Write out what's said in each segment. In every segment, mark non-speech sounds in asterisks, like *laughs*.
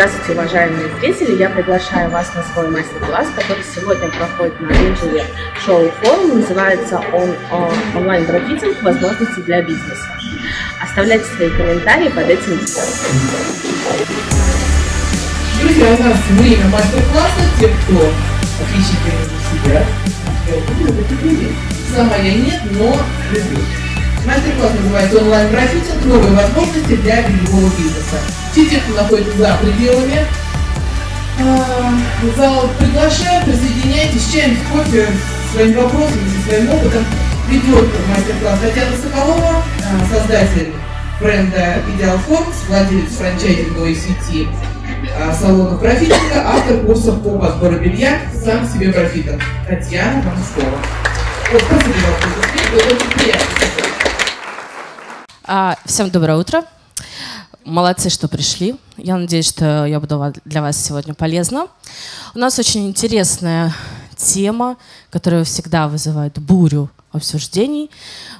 Здравствуйте, уважаемые зрители! Я приглашаю вас на свой мастер-класс, который сегодня проходит на Angel Show Forum. Называется он «Онлайн-граффитинг. Возможности для бизнеса». Оставляйте свои комментарии под этим видео. Друзья, у нас время мастер-класса. Те, кто отлично себя, сама я нет, но люблю. Мастер-класс называется «Онлайн-граффитинг. Новые возможности для бельевого бизнеса». Кто находится за пределами а, зал, приглашаю, присоединяйтесь, чаем с кофе, своими вопросами, со своим опытом. Ведет мастер-класс Татьяна Соколова, а, создатель бренда Ideal Forms, владелец франчайзинговой сети а, салонов профитинга, автор курсов по подбору белья «Сам себе профитер». Татьяна, слово. Вот, спасибо вам, очень приятно. А, всем доброе утро. Молодцы, что пришли. Я надеюсь, что я буду для вас сегодня полезна. У нас очень интересная тема, которая всегда вызывает бурю обсуждений,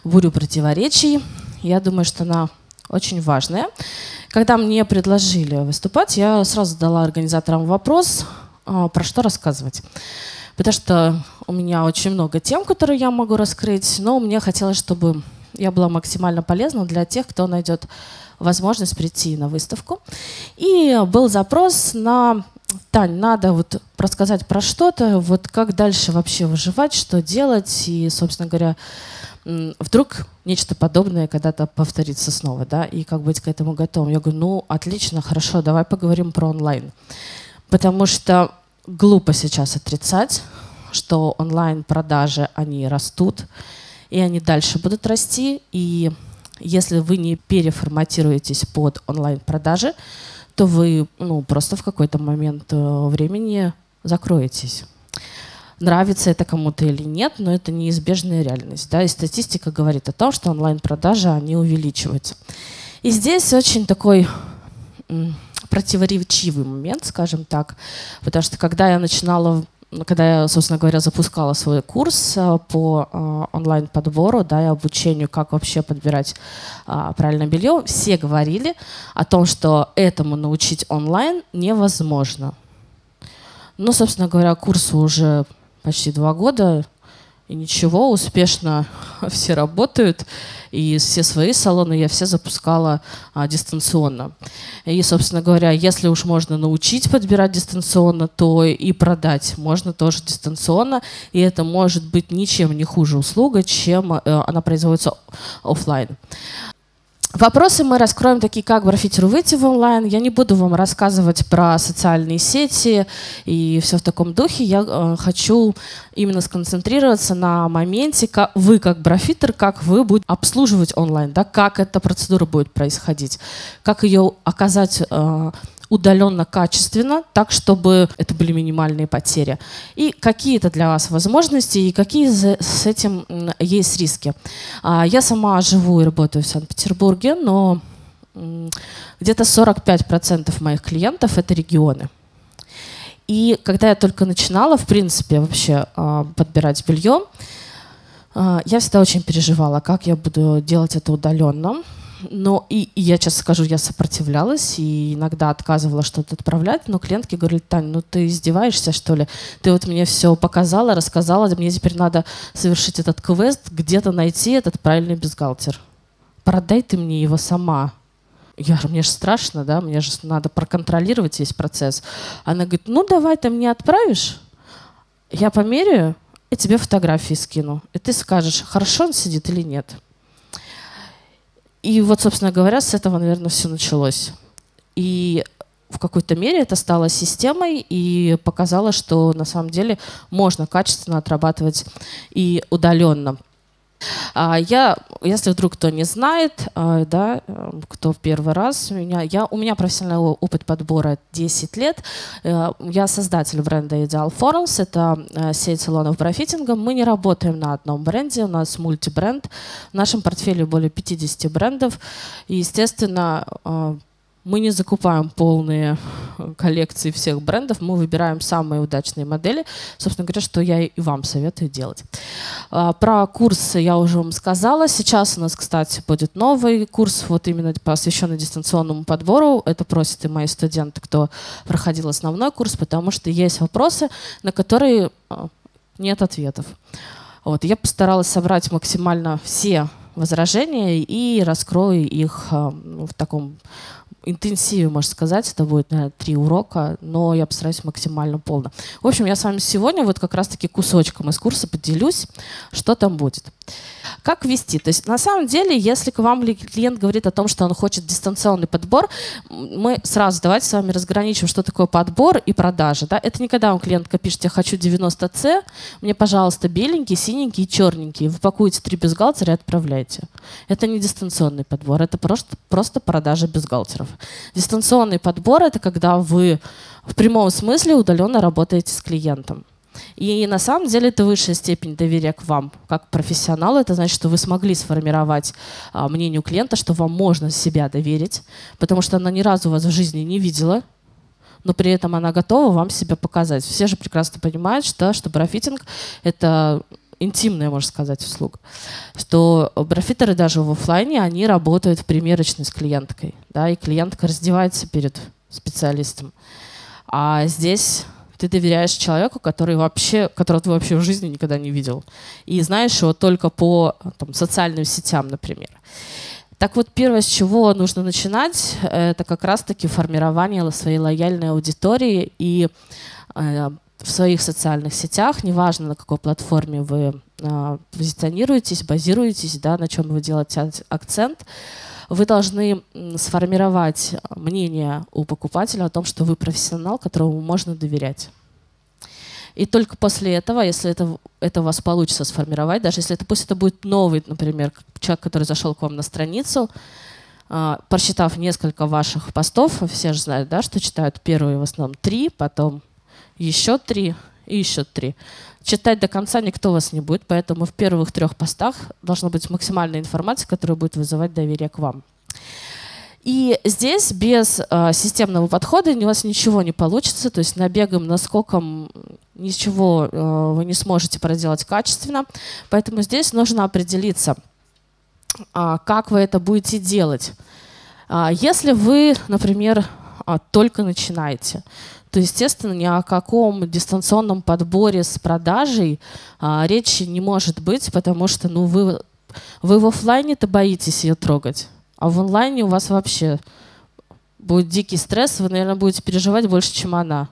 бурю противоречий. Я думаю, что она очень важная. Когда мне предложили выступать, я сразу задала организаторам вопрос, а, про что рассказывать. Потому что у меня очень много тем, которые я могу раскрыть, но мне хотелось, чтобы я была максимально полезна для тех, кто найдет возможность прийти на выставку. И был запрос на Тань, надо вот рассказать про что-то, вот как дальше вообще выживать, что делать, и, собственно говоря, вдруг нечто подобное когда-то повторится снова, да, и как быть к этому готовым. Я говорю, ну, отлично, хорошо, давай поговорим про онлайн. Потому что глупо сейчас отрицать, что онлайн-продажи, они растут, и они дальше будут расти. И если вы не переформатируетесь под онлайн-продажи, то вы ну, просто в какой-то момент э, времени закроетесь. Нравится это кому-то или нет, но это неизбежная реальность. Да? И статистика говорит о том, что онлайн-продажи, они увеличиваются. И здесь очень такой противоречивый момент, скажем так, потому что когда я начинала когда я, собственно говоря, запускала свой курс э, по э, онлайн-подбору да, и обучению, как вообще подбирать а, правильное белье, все говорили о том, что этому научить онлайн невозможно. Ну, собственно говоря, курсу уже почти два года, и ничего, успешно *laughs* все работают. И все свои салоны я все запускала а, дистанционно. И, собственно говоря, если уж можно научить подбирать дистанционно, то и продать можно тоже дистанционно. И это может быть ничем не хуже услуга, чем э, она производится офлайн. Вопросы мы раскроем такие, как граффитиру выйти в онлайн. Я не буду вам рассказывать про социальные сети и все в таком духе. Я э, хочу именно сконцентрироваться на моменте, как вы как граффитер, как вы будете обслуживать онлайн, да, как эта процедура будет происходить, как ее оказать э, удаленно качественно, так, чтобы это были минимальные потери. И какие это для вас возможности, и какие с этим есть риски. А, я сама живу и работаю в Санкт-Петербурге, но где-то 45% моих клиентов — это регионы. И когда я только начинала, в принципе, вообще а, подбирать белье, а, я всегда очень переживала, как я буду делать это удаленно. Но и, и я сейчас скажу, я сопротивлялась и иногда отказывала что-то отправлять, но клиентки говорили, Тань, ну ты издеваешься, что ли? Ты вот мне все показала, рассказала, мне теперь надо совершить этот квест, где-то найти этот правильный бюстгальтер. Продай ты мне его сама. Я, мне же страшно, да, мне же надо проконтролировать весь процесс. Она говорит, ну давай ты мне отправишь, я померяю, и тебе фотографии скину. И ты скажешь, хорошо он сидит или нет. И вот, собственно говоря, с этого, наверное, все началось. И в какой-то мере это стало системой и показало, что на самом деле можно качественно отрабатывать и удаленно. А, я, если вдруг кто не знает, а, да, кто в первый раз, у меня, я, у меня профессиональный опыт подбора 10 лет. Э, я создатель бренда Ideal Forums, это э, сеть салонов профитинга. Мы не работаем на одном бренде, у нас мультибренд. В нашем портфеле более 50 брендов. И, естественно, э, мы не закупаем полные коллекции всех брендов, мы выбираем самые удачные модели. Собственно говоря, что я и вам советую делать. А, про курс я уже вам сказала. Сейчас у нас, кстати, будет новый курс, вот именно посвященный дистанционному подбору. Это просят и мои студенты, кто проходил основной курс, потому что есть вопросы, на которые а, нет ответов. Вот, я постаралась собрать максимально все возражения и раскрою их а, в таком интенсиве, можно сказать. Это будет, наверное, три урока, но я постараюсь максимально полно. В общем, я с вами сегодня вот как раз-таки кусочком из курса поделюсь, что там будет. Как вести? То есть на самом деле, если к вам клиент говорит о том, что он хочет дистанционный подбор, мы сразу давайте с вами разграничим, что такое подбор и продажа. Да? Это не когда вам клиентка пишет, я хочу 90C, мне, пожалуйста, беленький, синенький и черненький. Вы пакуете три бюстгальтера и отправляете. Это не дистанционный подбор, это просто, просто продажа бюстгальтеров. Дистанционный подбор – это когда вы в прямом смысле удаленно работаете с клиентом. И на самом деле это высшая степень доверия к вам как профессионалу. Это значит, что вы смогли сформировать а, мнение у клиента, что вам можно себя доверить, потому что она ни разу вас в жизни не видела, но при этом она готова вам себя показать. Все же прекрасно понимают, что, что брафитинг — это интимная, можно сказать, услуга. Что брафитеры даже в офлайне, они работают в примерочной с клиенткой. Да, и клиентка раздевается перед специалистом. А здесь ты доверяешь человеку, который вообще, которого ты вообще в жизни никогда не видел. И знаешь его только по там, социальным сетям, например. Так вот, первое, с чего нужно начинать, это как раз-таки формирование своей лояльной аудитории и э, в своих социальных сетях, неважно на какой платформе вы э, позиционируетесь, базируетесь, да, на чем вы делаете акцент, вы должны сформировать мнение у покупателя о том, что вы профессионал, которому можно доверять. И только после этого, если это, это у вас получится сформировать, даже если это пусть это будет новый, например, человек, который зашел к вам на страницу, э, прочитав несколько ваших постов, все же знают, да, что читают первые в основном три, потом еще три и еще три. Читать до конца никто вас не будет, поэтому в первых трех постах должна быть максимальная информация, которая будет вызывать доверие к вам. И здесь без э, системного подхода у вас ничего не получится, то есть набегом, наскоком ничего э, вы не сможете проделать качественно. Поэтому здесь нужно определиться, э, как вы это будете делать. Э, если вы, например, э, только начинаете, то, естественно, ни о каком дистанционном подборе с продажей а, речи не может быть, потому что ну, вы, вы в офлайне-то боитесь ее трогать, а в онлайне у вас вообще будет дикий стресс, вы, наверное, будете переживать больше, чем она.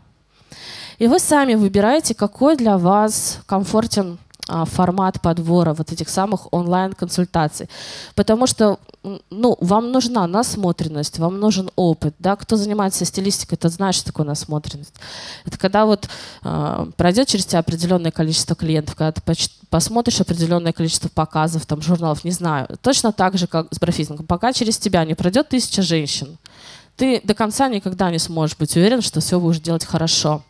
И вы сами выбираете, какой для вас комфортен формат подбора вот этих самых онлайн-консультаций. Потому что ну, вам нужна насмотренность, вам нужен опыт. Да? Кто занимается стилистикой, тот знает, что такое насмотренность. Это когда вот э, пройдет через тебя определенное количество клиентов, когда ты посмотришь определенное количество показов, там, журналов, не знаю. Точно так же, как с брофитингом. Пока через тебя не пройдет тысяча женщин, ты до конца никогда не сможешь быть уверен, что все будешь делать хорошо.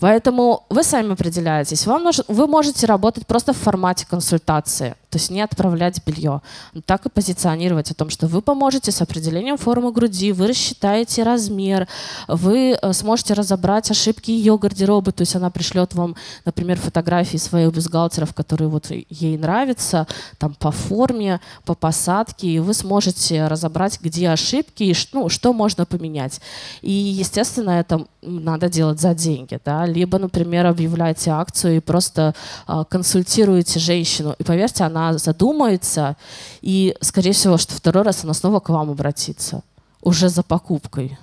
Поэтому вы сами определяетесь. Вам нужно, вы можете работать просто в формате консультации, то есть не отправлять белье. Но так и позиционировать о том, что вы поможете с определением формы груди, вы рассчитаете размер, вы э, сможете разобрать ошибки ее гардероба, то есть она пришлет вам, например, фотографии своих бюстгальтеров, которые вот ей нравятся, там по форме, по посадке, и вы сможете разобрать, где ошибки и ну, что можно поменять. И, естественно, это надо делать за деньги, да, либо, например, объявляете акцию и просто э, консультируете женщину. И поверьте, она задумается, и, скорее всего, что второй раз она снова к вам обратится, уже за покупкой.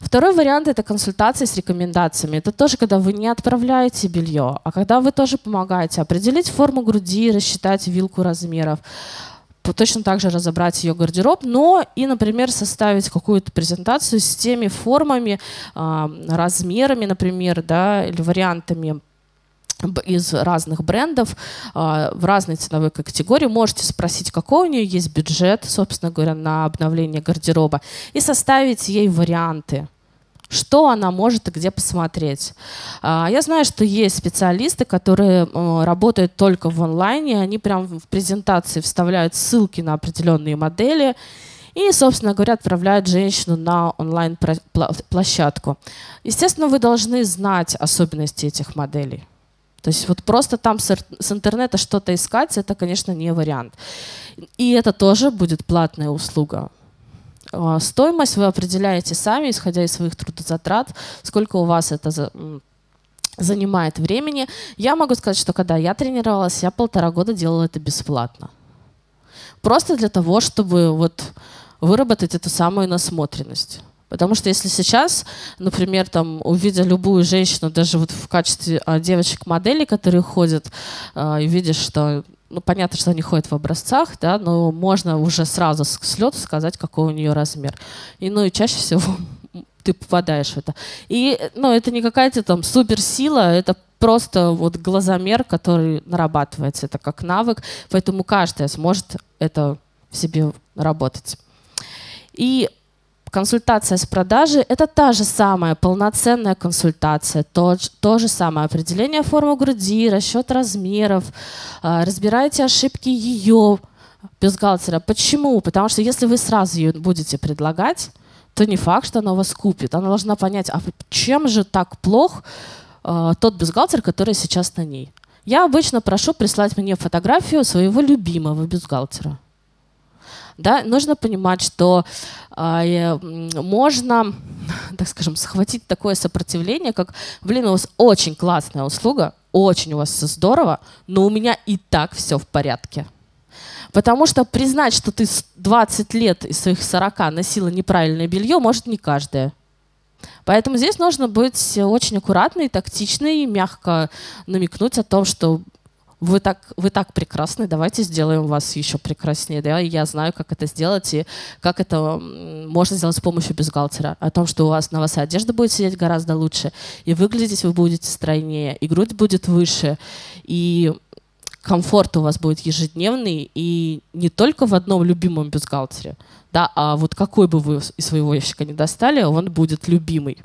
Второй вариант – это консультации с рекомендациями. Это тоже, когда вы не отправляете белье, а когда вы тоже помогаете определить форму груди, рассчитать вилку размеров, точно так же разобрать ее гардероб, но и, например, составить какую-то презентацию с теми формами, а, размерами, например, да, или вариантами из разных брендов а, в разной ценовой категории. Можете спросить, какой у нее есть бюджет, собственно говоря, на обновление гардероба, и составить ей варианты что она может и где посмотреть. А, я знаю, что есть специалисты, которые э, работают только в онлайне, они прям в презентации вставляют ссылки на определенные модели, И, собственно говоря, отправляют женщину на онлайн-площадку. Естественно, вы должны знать особенности этих моделей. То есть вот просто там с, интернета что-то искать, это, конечно, не вариант. И это тоже будет платная услуга. А, стоимость вы определяете сами, исходя из своих трудозатрат, сколько у вас это за, занимает времени. Я могу сказать, что когда я тренировалась, я полтора года делала это бесплатно. Просто для того, чтобы вот выработать эту самую насмотренность. Потому что если сейчас, например, там, увидя любую женщину, даже вот в качестве а, девочек-моделей, которые ходят, а, и видишь, что ну, понятно, что они ходят в образцах, да, но можно уже сразу с, с лету сказать, какой у нее размер. И, ну, и чаще всего *laughs* ты попадаешь в это. И, ну, это не какая-то там суперсила, это просто вот глазомер, который нарабатывается, это как навык, поэтому каждая сможет это в себе работать. И консультация с продажей – это та же самая полноценная консультация, то, то же самое определение формы груди, расчет размеров, э, разбираете ошибки ее бюстгальтера. Почему? Потому что если вы сразу ее будете предлагать, то не факт, что она вас купит. Она должна понять, а чем же так плох э, тот бюстгальтер, который сейчас на ней. Я обычно прошу прислать мне фотографию своего любимого бюстгальтера да, нужно понимать, что э, можно, *laughs* так скажем, схватить такое сопротивление, как, блин, у вас очень классная услуга, очень у вас все здорово, но у меня и так все в порядке. Потому что признать, что ты 20 лет из своих 40 носила неправильное белье, может не каждая. Поэтому здесь нужно быть очень аккуратной, тактичной и мягко намекнуть о том, что вы так, вы так прекрасны, давайте сделаем вас еще прекраснее. Да? И я знаю, как это сделать и как это можно сделать с помощью бюстгальтера. О том, что у вас на вас одежда будет сидеть гораздо лучше, и выглядеть вы будете стройнее, и грудь будет выше, и комфорт у вас будет ежедневный, и не только в одном любимом бюстгальтере, да, а вот какой бы вы из своего ящика не достали, он будет любимый.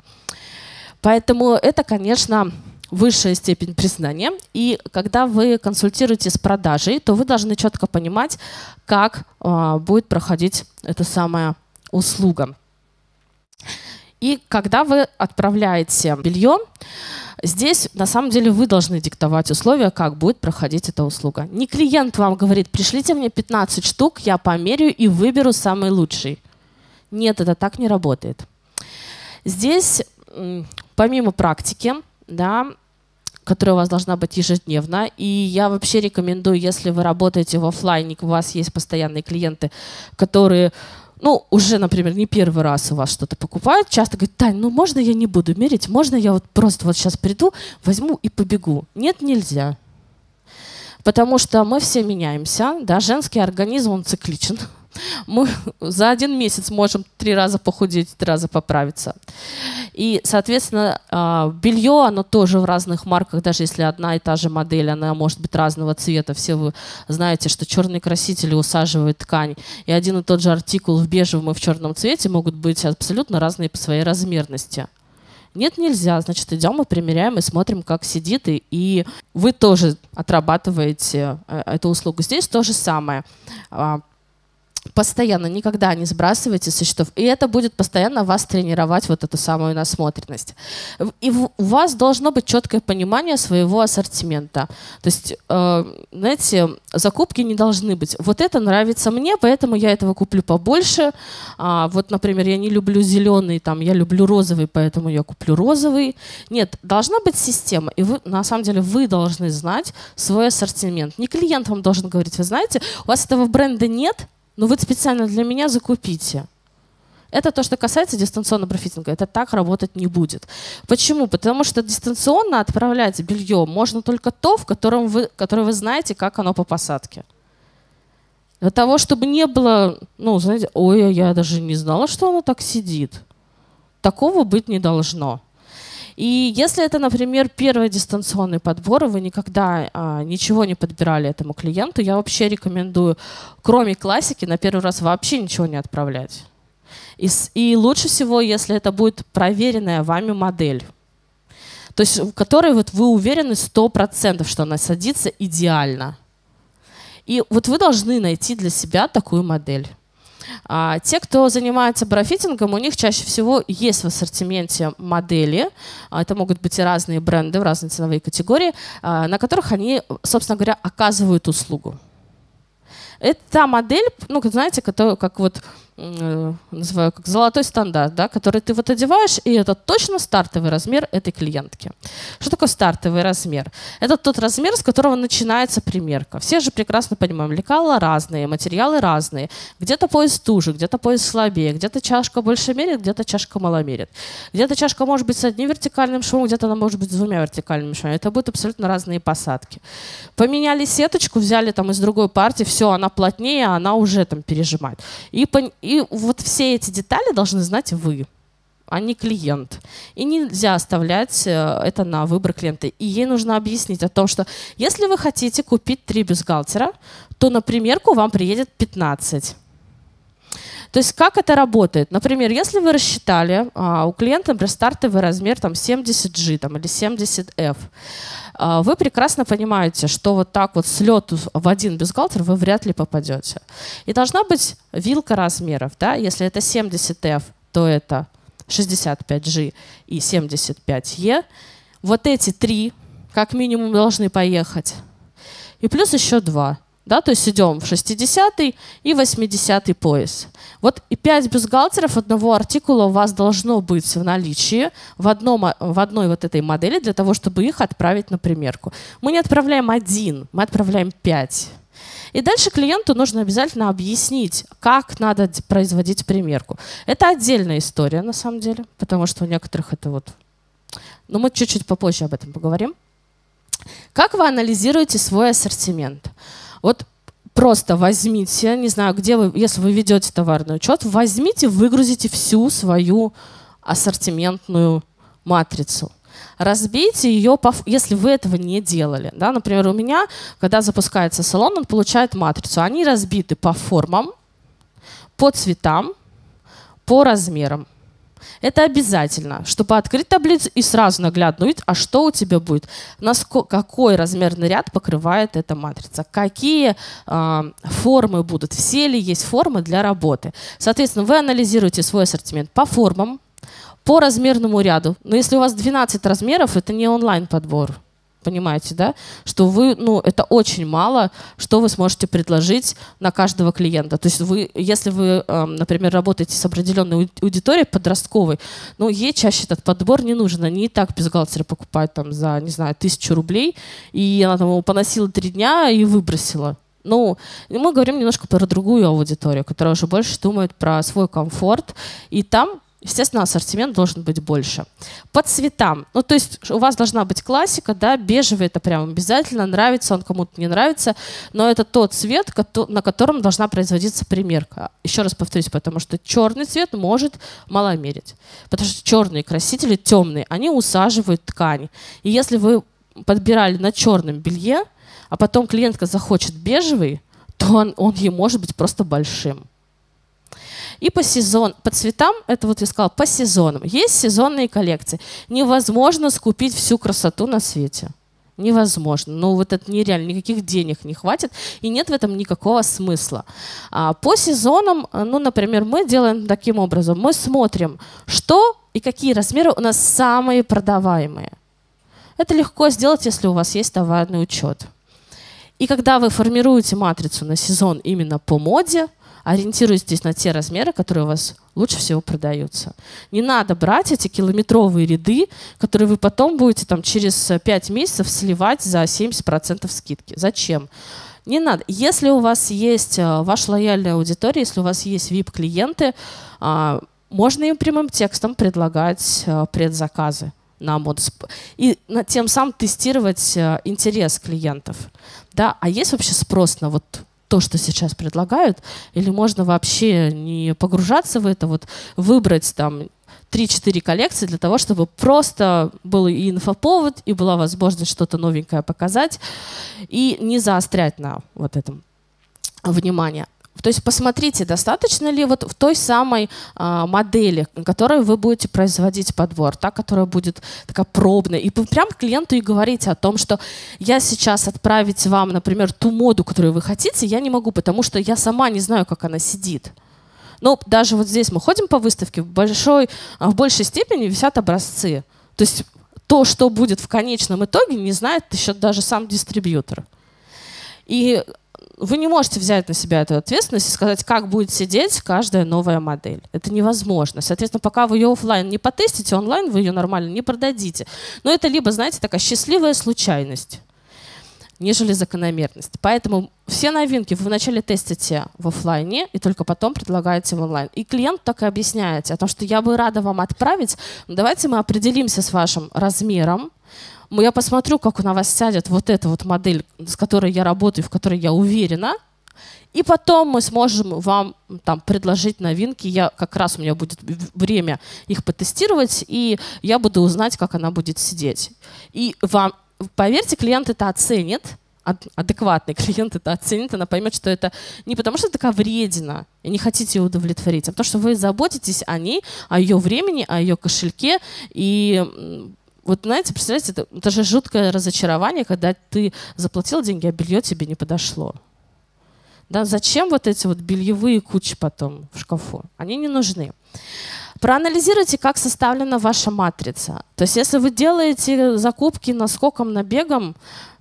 Поэтому это, конечно, высшая степень признания. И когда вы консультируете с продажей, то вы должны четко понимать, как э, будет проходить эта самая услуга. И когда вы отправляете белье, здесь на самом деле вы должны диктовать условия, как будет проходить эта услуга. Не клиент вам говорит, пришлите мне 15 штук, я померяю и выберу самый лучший. Нет, это так не работает. Здесь, помимо практики, да, которая у вас должна быть ежедневно. И я вообще рекомендую, если вы работаете в офлайне, у вас есть постоянные клиенты, которые ну, уже, например, не первый раз у вас что-то покупают, часто говорят, Тань, ну можно я не буду мерить, можно я вот просто вот сейчас приду, возьму и побегу. Нет, нельзя. Потому что мы все меняемся, да, женский организм, он цикличен. Мы за один месяц можем три раза похудеть, три раза поправиться. И, соответственно, а, белье, оно тоже в разных марках, даже если одна и та же модель, она может быть разного цвета. Все вы знаете, что черные красители усаживают ткань. И один и тот же артикул в бежевом и в черном цвете могут быть абсолютно разные по своей размерности. Нет, нельзя. Значит, идем и примеряем и смотрим, как сидит. И, и вы тоже отрабатываете э, эту услугу. Здесь то же самое. Постоянно, никогда не сбрасывайте со счетов. И это будет постоянно вас тренировать, вот эту самую насмотренность. И у вас должно быть четкое понимание своего ассортимента. То есть, э, знаете, закупки не должны быть. Вот это нравится мне, поэтому я этого куплю побольше. А, вот, например, я не люблю зеленый, там, я люблю розовый, поэтому я куплю розовый. Нет, должна быть система. И вы, на самом деле, вы должны знать свой ассортимент. Не клиент вам должен говорить, вы знаете, у вас этого бренда нет, ну вы специально для меня закупите. Это то, что касается дистанционного профитинга. Это так работать не будет. Почему? Потому что дистанционно отправлять белье можно только то, в котором вы, которое вы знаете, как оно по посадке. Для того, чтобы не было, ну, знаете, ой, я даже не знала, что оно так сидит. Такого быть не должно. И если это, например, первый дистанционный подбор, и вы никогда а, ничего не подбирали этому клиенту, я вообще рекомендую, кроме классики, на первый раз вообще ничего не отправлять. И, и лучше всего, если это будет проверенная вами модель. То есть в которой вот вы уверены 100%, что она садится идеально. И вот вы должны найти для себя такую модель. А, те, кто занимается брафитингом, у них чаще всего есть в ассортименте модели, а, это могут быть и разные бренды в разные ценовые категории, а, на которых они, собственно говоря, оказывают услугу. Это та модель, ну, знаете, которая, как вот называю как золотой стандарт, да, который ты вот одеваешь, и это точно стартовый размер этой клиентки. Что такое стартовый размер? Это тот размер, с которого начинается примерка. Все же прекрасно понимаем, лекала разные, материалы разные. Где-то пояс туже, где-то пояс слабее, где-то чашка больше мерит, где-то чашка мало мерит. Где-то чашка может быть с одним вертикальным швом, где-то она может быть с двумя вертикальными швами. Это будут абсолютно разные посадки. Поменяли сеточку, взяли там из другой партии, все, она плотнее, она уже там пережимает. И, и вот все эти детали должны знать вы а не клиент. И нельзя оставлять э, это на выбор клиента. И ей нужно объяснить о том, что если вы хотите купить три бюстгальтера, то на примерку вам приедет 15. То есть как это работает? Например, если вы рассчитали, а, у клиента, например, стартовый размер там 70G там, или 70F, а, вы прекрасно понимаете, что вот так вот с лету в один бюстгальтер вы вряд ли попадете. И должна быть вилка размеров. Да? Если это 70F, то это 65G и 75E. Вот эти три как минимум должны поехать. И плюс еще два. Да, то есть идем в 60 и 80 пояс. Вот и 5 бюстгальтеров одного артикула у вас должно быть в наличии в, одном, в одной вот этой модели для того, чтобы их отправить на примерку. Мы не отправляем один, мы отправляем 5. И дальше клиенту нужно обязательно объяснить, как надо производить примерку. Это отдельная история, на самом деле, потому что у некоторых это вот... Но мы чуть-чуть попозже об этом поговорим. Как вы анализируете свой ассортимент? Вот просто возьмите, не знаю, где вы, если вы ведете товарный учет, возьмите, выгрузите всю свою ассортиментную матрицу. Разбейте ее, по, если вы этого не делали. Да? Например, у меня, когда запускается салон, он получает матрицу. Они разбиты по формам, по цветам, по размерам. Это обязательно, чтобы открыть таблицу и сразу наглядно увидеть, а что у тебя будет, насколько, какой размерный ряд покрывает эта матрица, какие э, формы будут, все ли есть формы для работы. Соответственно, вы анализируете свой ассортимент по формам, по размерному ряду. Но если у вас 12 размеров, это не онлайн-подбор понимаете, да, что вы, ну, это очень мало, что вы сможете предложить на каждого клиента. То есть вы, если вы, эм, например, работаете с определенной аудиторией подростковой, ну, ей чаще этот подбор не нужен. Они и так бюстгальтеры покупают там за, не знаю, тысячу рублей, и она там его поносила три дня и выбросила. Ну, мы говорим немножко про другую аудиторию, которая уже больше думает про свой комфорт. И там Естественно, ассортимент должен быть больше. По цветам. Ну, то есть у вас должна быть классика, да, бежевый это прям обязательно, нравится он кому-то, не нравится, но это тот цвет, на котором должна производиться примерка. Еще раз повторюсь, потому что черный цвет может маломерить. Потому что черные красители, темные, они усаживают ткань. И если вы подбирали на черном белье, а потом клиентка захочет бежевый, то он, он ей может быть просто большим. И по сезон, по цветам, это вот я сказала, по сезонам. Есть сезонные коллекции. Невозможно скупить всю красоту на свете. Невозможно. Ну, вот это нереально, никаких денег не хватит, и нет в этом никакого смысла. А по сезонам, ну, например, мы делаем таким образом. Мы смотрим, что и какие размеры у нас самые продаваемые. Это легко сделать, если у вас есть товарный учет. И когда вы формируете матрицу на сезон именно по моде, ориентируйтесь на те размеры, которые у вас лучше всего продаются. Не надо брать эти километровые ряды, которые вы потом будете там, через 5 месяцев сливать за 70% скидки. Зачем? Не надо. Если у вас есть э, ваша лояльная аудитория, если у вас есть VIP-клиенты, а, можно им прямым текстом предлагать э, предзаказы на моду и тем самым тестировать э, интерес клиентов. Да, а есть вообще спрос на вот то, что сейчас предлагают, или можно вообще не погружаться в это, вот выбрать там 3-4 коллекции для того, чтобы просто был и инфоповод, и была возможность что-то новенькое показать, и не заострять на вот этом внимание. То есть посмотрите, достаточно ли вот в той самой а, модели, которой вы будете производить подбор, та, которая будет такая пробная, и вы прям клиенту и говорите о том, что я сейчас отправить вам, например, ту моду, которую вы хотите, я не могу, потому что я сама не знаю, как она сидит. Но даже вот здесь мы ходим по выставке, в, большой, а, в большей степени висят образцы. То есть то, что будет в конечном итоге, не знает еще даже сам дистрибьютор. И вы не можете взять на себя эту ответственность и сказать, как будет сидеть каждая новая модель. Это невозможно. Соответственно, пока вы ее офлайн не потестите, онлайн вы ее нормально не продадите. Но это либо, знаете, такая счастливая случайность нежели закономерность. Поэтому все новинки вы вначале тестите в офлайне и только потом предлагаете в онлайн. И клиент так и объясняете о том, что я бы рада вам отправить, но давайте мы определимся с вашим размером, я посмотрю, как на вас сядет вот эта вот модель, с которой я работаю, в которой я уверена, и потом мы сможем вам там предложить новинки. Я как раз у меня будет время их потестировать, и я буду узнать, как она будет сидеть. И вам, поверьте, клиент это оценит, адекватный *laughs* клиент это оценит, она поймет, что это не потому, что такая вредина, и не хотите ее удовлетворить, а потому что вы заботитесь о ней, о ее времени, о ее кошельке, и вот знаете, представляете, это, это же жуткое разочарование, когда ты заплатил деньги, а белье тебе не подошло. Да, зачем вот эти вот бельевые кучи потом в шкафу? Они не нужны. Проанализируйте, как составлена ваша матрица. То есть если вы делаете закупки наскоком, набегом,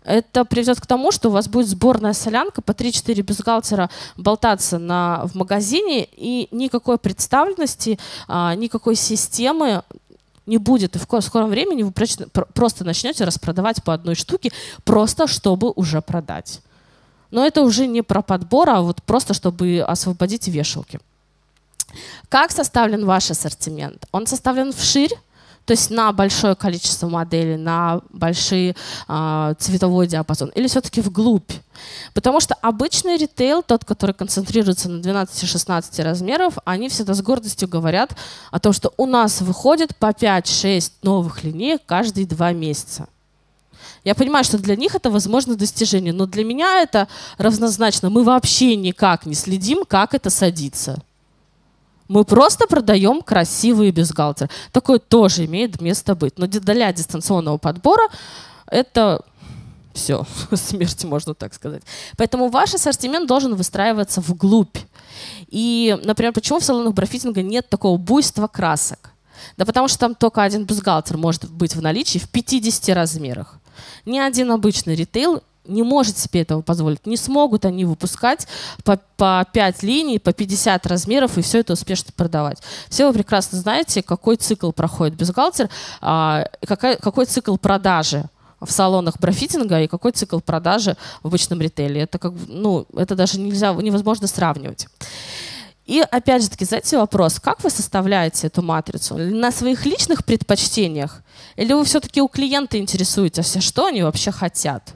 это приведет к тому, что у вас будет сборная солянка по 3-4 бюстгальтера болтаться на, в магазине, и никакой представленности, а, никакой системы не будет. И в скором времени вы просто начнете распродавать по одной штуке, просто чтобы уже продать. Но это уже не про подбор, а вот просто чтобы освободить вешалки. Как составлен ваш ассортимент? Он составлен вширь, то есть на большое количество моделей, на большой э, цветовой диапазон, или все-таки вглубь. Потому что обычный ритейл, тот, который концентрируется на 12-16 размеров, они всегда с гордостью говорят о том, что у нас выходит по 5-6 новых линеек каждые два месяца. Я понимаю, что для них это возможно достижение, но для меня это равнозначно. Мы вообще никак не следим, как это садится. Мы просто продаем красивые бюстгальтеры. Такое тоже имеет место быть. Но для дистанционного подбора это все, *laughs* смерти можно так сказать. Поэтому ваш ассортимент должен выстраиваться вглубь. И, например, почему в салонах брафитинга нет такого буйства красок? Да потому что там только один бюстгальтер может быть в наличии в 50 размерах. Ни один обычный ритейл не может себе этого позволить. Не смогут они выпускать по, по 5 линий, по 50 размеров и все это успешно продавать. Все вы прекрасно знаете, какой цикл проходит бюстгальтер, а, какой, какой цикл продажи в салонах брафитинга и какой цикл продажи в обычном ритейле. Это, как, ну, это даже нельзя, невозможно сравнивать. И опять же таки, задайте вопрос, как вы составляете эту матрицу? На своих личных предпочтениях? Или вы все-таки у клиента интересуетесь, а что они вообще хотят?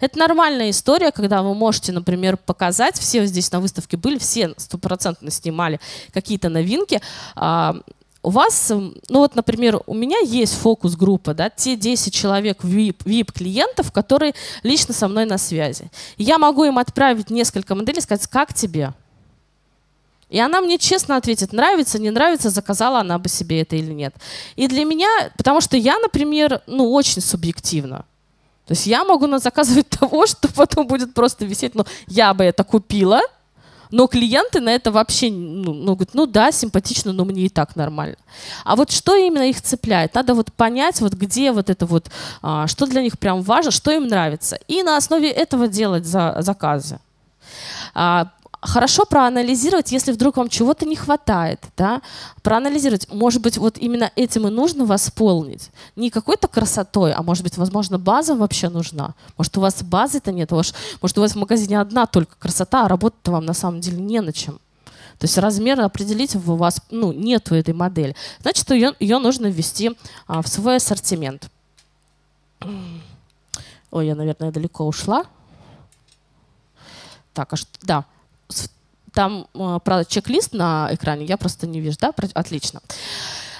Это нормальная история, когда вы можете, например, показать, все здесь на выставке были, все стопроцентно снимали какие-то новинки, а, у вас, ну вот, например, у меня есть фокус-группа, да, те 10 человек VIP-клиентов, которые лично со мной на связи. я могу им отправить несколько моделей, сказать, как тебе? И она мне честно ответит, нравится, не нравится, заказала она бы себе это или нет. И для меня, потому что я, например, ну, очень субъективно. То есть я могу заказывать *laughs* того, что потом будет просто висеть. Ну, я бы это купила, но клиенты на это вообще, ну, ну, говорят, ну да, симпатично, но мне и так нормально. А вот что именно их цепляет? Надо вот понять, вот где вот это вот, а, что для них прям важно, что им нравится. И на основе этого делать за, заказы. А, хорошо проанализировать, если вдруг вам чего-то не хватает, да, проанализировать, может быть, вот именно этим и нужно восполнить. Не какой-то красотой, а может быть, возможно, база вообще нужна. Может, у вас базы-то нет, может, у вас в магазине одна только красота, а работать-то вам на самом деле не на чем. То есть размер определить у вас ну, нету этой модели. Значит, ее, ее нужно ввести а, в свой ассортимент. Ой, я, наверное, далеко ушла. Так, а что, да, там, э, правда, чек-лист на экране, я просто не вижу, да? Отлично.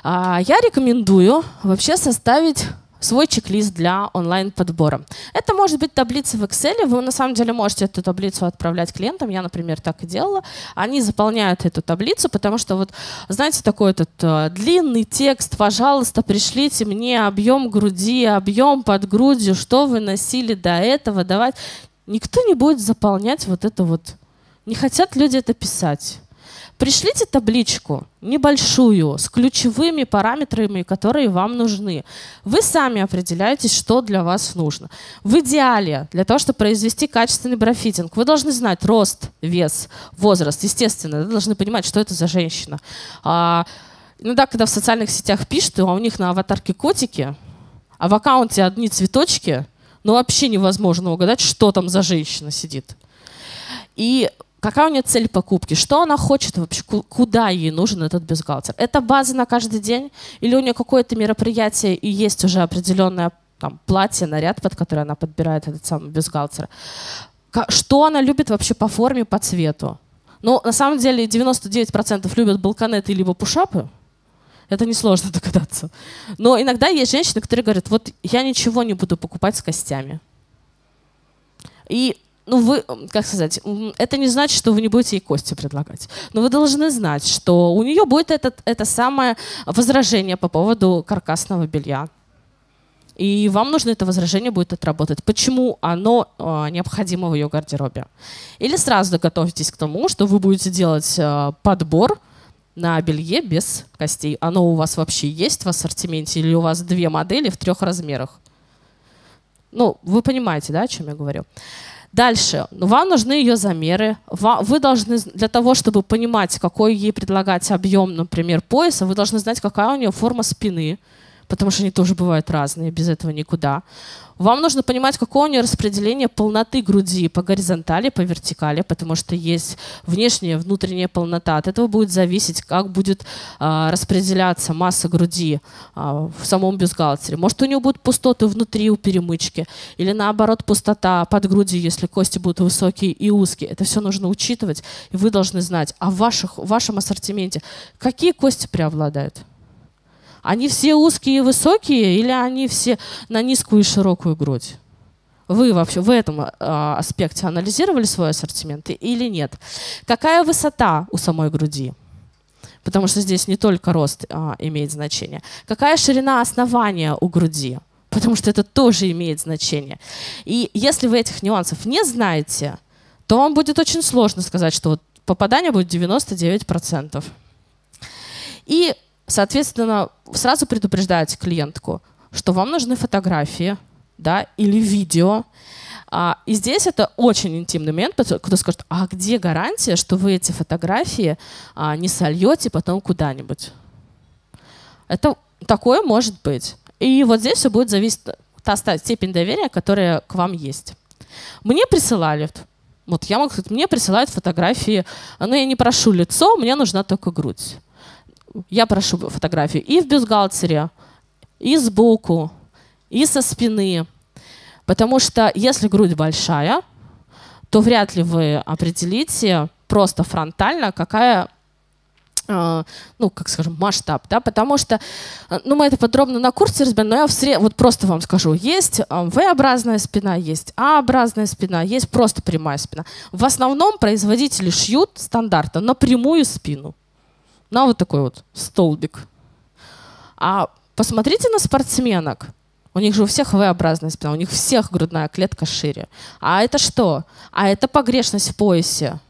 А, я рекомендую вообще составить свой чек-лист для онлайн-подбора. Это может быть таблица в Excel. Вы на самом деле можете эту таблицу отправлять клиентам. Я, например, так и делала. Они заполняют эту таблицу, потому что вот, знаете, такой этот э, длинный текст, пожалуйста, пришлите мне объем груди, объем под грудью, что вы носили до этого, давать. Никто не будет заполнять вот это вот не хотят люди это писать. Пришлите табличку небольшую с ключевыми параметрами, которые вам нужны. Вы сами определяете, что для вас нужно. В идеале, для того, чтобы произвести качественный брофитинг, вы должны знать рост, вес, возраст. Естественно, вы должны понимать, что это за женщина. А, иногда, когда в социальных сетях пишут, а у них на аватарке котики, а в аккаунте одни цветочки, ну вообще невозможно угадать, что там за женщина сидит. И какая у нее цель покупки, что она хочет вообще, куда ей нужен этот бюстгальтер. Это база на каждый день или у нее какое-то мероприятие и есть уже определенное там, платье, наряд, под который она подбирает этот самый бюстгальтер. Что она любит вообще по форме, по цвету. Ну, на самом деле 99% любят балконеты либо пушапы. Это несложно *laughs* догадаться. Но иногда есть женщины, которые говорят, вот я ничего не буду покупать с костями. И ну вы, как сказать, это не значит, что вы не будете ей кости предлагать. Но вы должны знать, что у нее будет этот, это самое возражение по поводу каркасного белья. И вам нужно это возражение будет отработать. Почему оно э, необходимо в ее гардеробе? Или сразу готовьтесь к тому, что вы будете делать э, подбор на белье без костей. Оно у вас вообще есть в ассортименте или у вас две модели в трех размерах? Ну, вы понимаете, да, о чем я говорю? Дальше. Вам нужны ее замеры. Вы должны, для того, чтобы понимать, какой ей предлагать объем, например, пояса, вы должны знать, какая у нее форма спины, потому что они тоже бывают разные, без этого никуда. Вам нужно понимать, какое у нее распределение полноты груди по горизонтали, по вертикали, потому что есть внешняя, внутренняя полнота. От этого будет зависеть, как будет э, распределяться масса груди э, в самом бюстгальтере. Может, у нее будут пустоты внутри у перемычки, или наоборот пустота под грудью, если кости будут высокие и узкие. Это все нужно учитывать, и вы должны знать, а в, ваших, в вашем ассортименте какие кости преобладают. Они все узкие и высокие или они все на низкую и широкую грудь? Вы вообще в этом э, аспекте анализировали свой ассортимент или нет? Какая высота у самой груди? Потому что здесь не только рост э, имеет значение. Какая ширина основания у груди? Потому что это тоже имеет значение. И если вы этих нюансов не знаете, то вам будет очень сложно сказать, что вот попадание будет 99%. И Соответственно, сразу предупреждаете клиентку, что вам нужны фотографии да, или видео. А, и здесь это очень интимный момент, кто скажет, а где гарантия, что вы эти фотографии а, не сольете потом куда-нибудь? Это такое может быть. И вот здесь все будет зависеть та степень доверия, которая к вам есть. Мне присылали, вот я могу сказать, мне присылают фотографии, но я не прошу лицо, мне нужна только грудь я прошу фотографию и в бюстгальтере, и сбоку, и со спины. Потому что если грудь большая, то вряд ли вы определите просто фронтально, какая э, ну, как скажем, масштаб, да, потому что, э, ну, мы это подробно на курсе разберем, но я в сред... вот просто вам скажу, есть э, V-образная спина, есть А-образная спина, есть просто прямая спина. В основном производители шьют стандарта на прямую спину на вот такой вот столбик. А посмотрите на спортсменок. У них же у всех V-образная спина, у них всех грудная клетка шире. А это что? А это погрешность в поясе.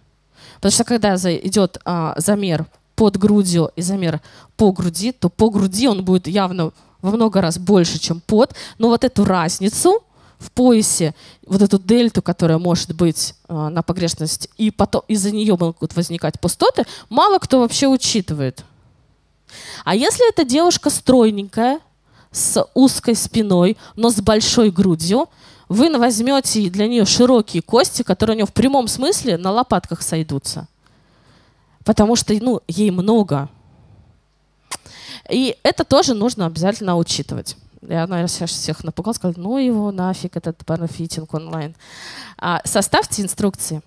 Потому что когда идет а, замер под грудью и замер по груди, то по груди он будет явно во много раз больше, чем под. Но вот эту разницу в поясе вот эту дельту, которая может быть э, на погрешность, и потом из-за нее могут возникать пустоты, мало кто вообще учитывает. А если эта девушка стройненькая, с узкой спиной, но с большой грудью, вы возьмете для нее широкие кости, которые у нее в прямом смысле на лопатках сойдутся. Потому что ну, ей много. И это тоже нужно обязательно учитывать. Я, наверное, сейчас всех напугал, сказал, ну его нафиг, этот парафитинг онлайн. А, составьте инструкции,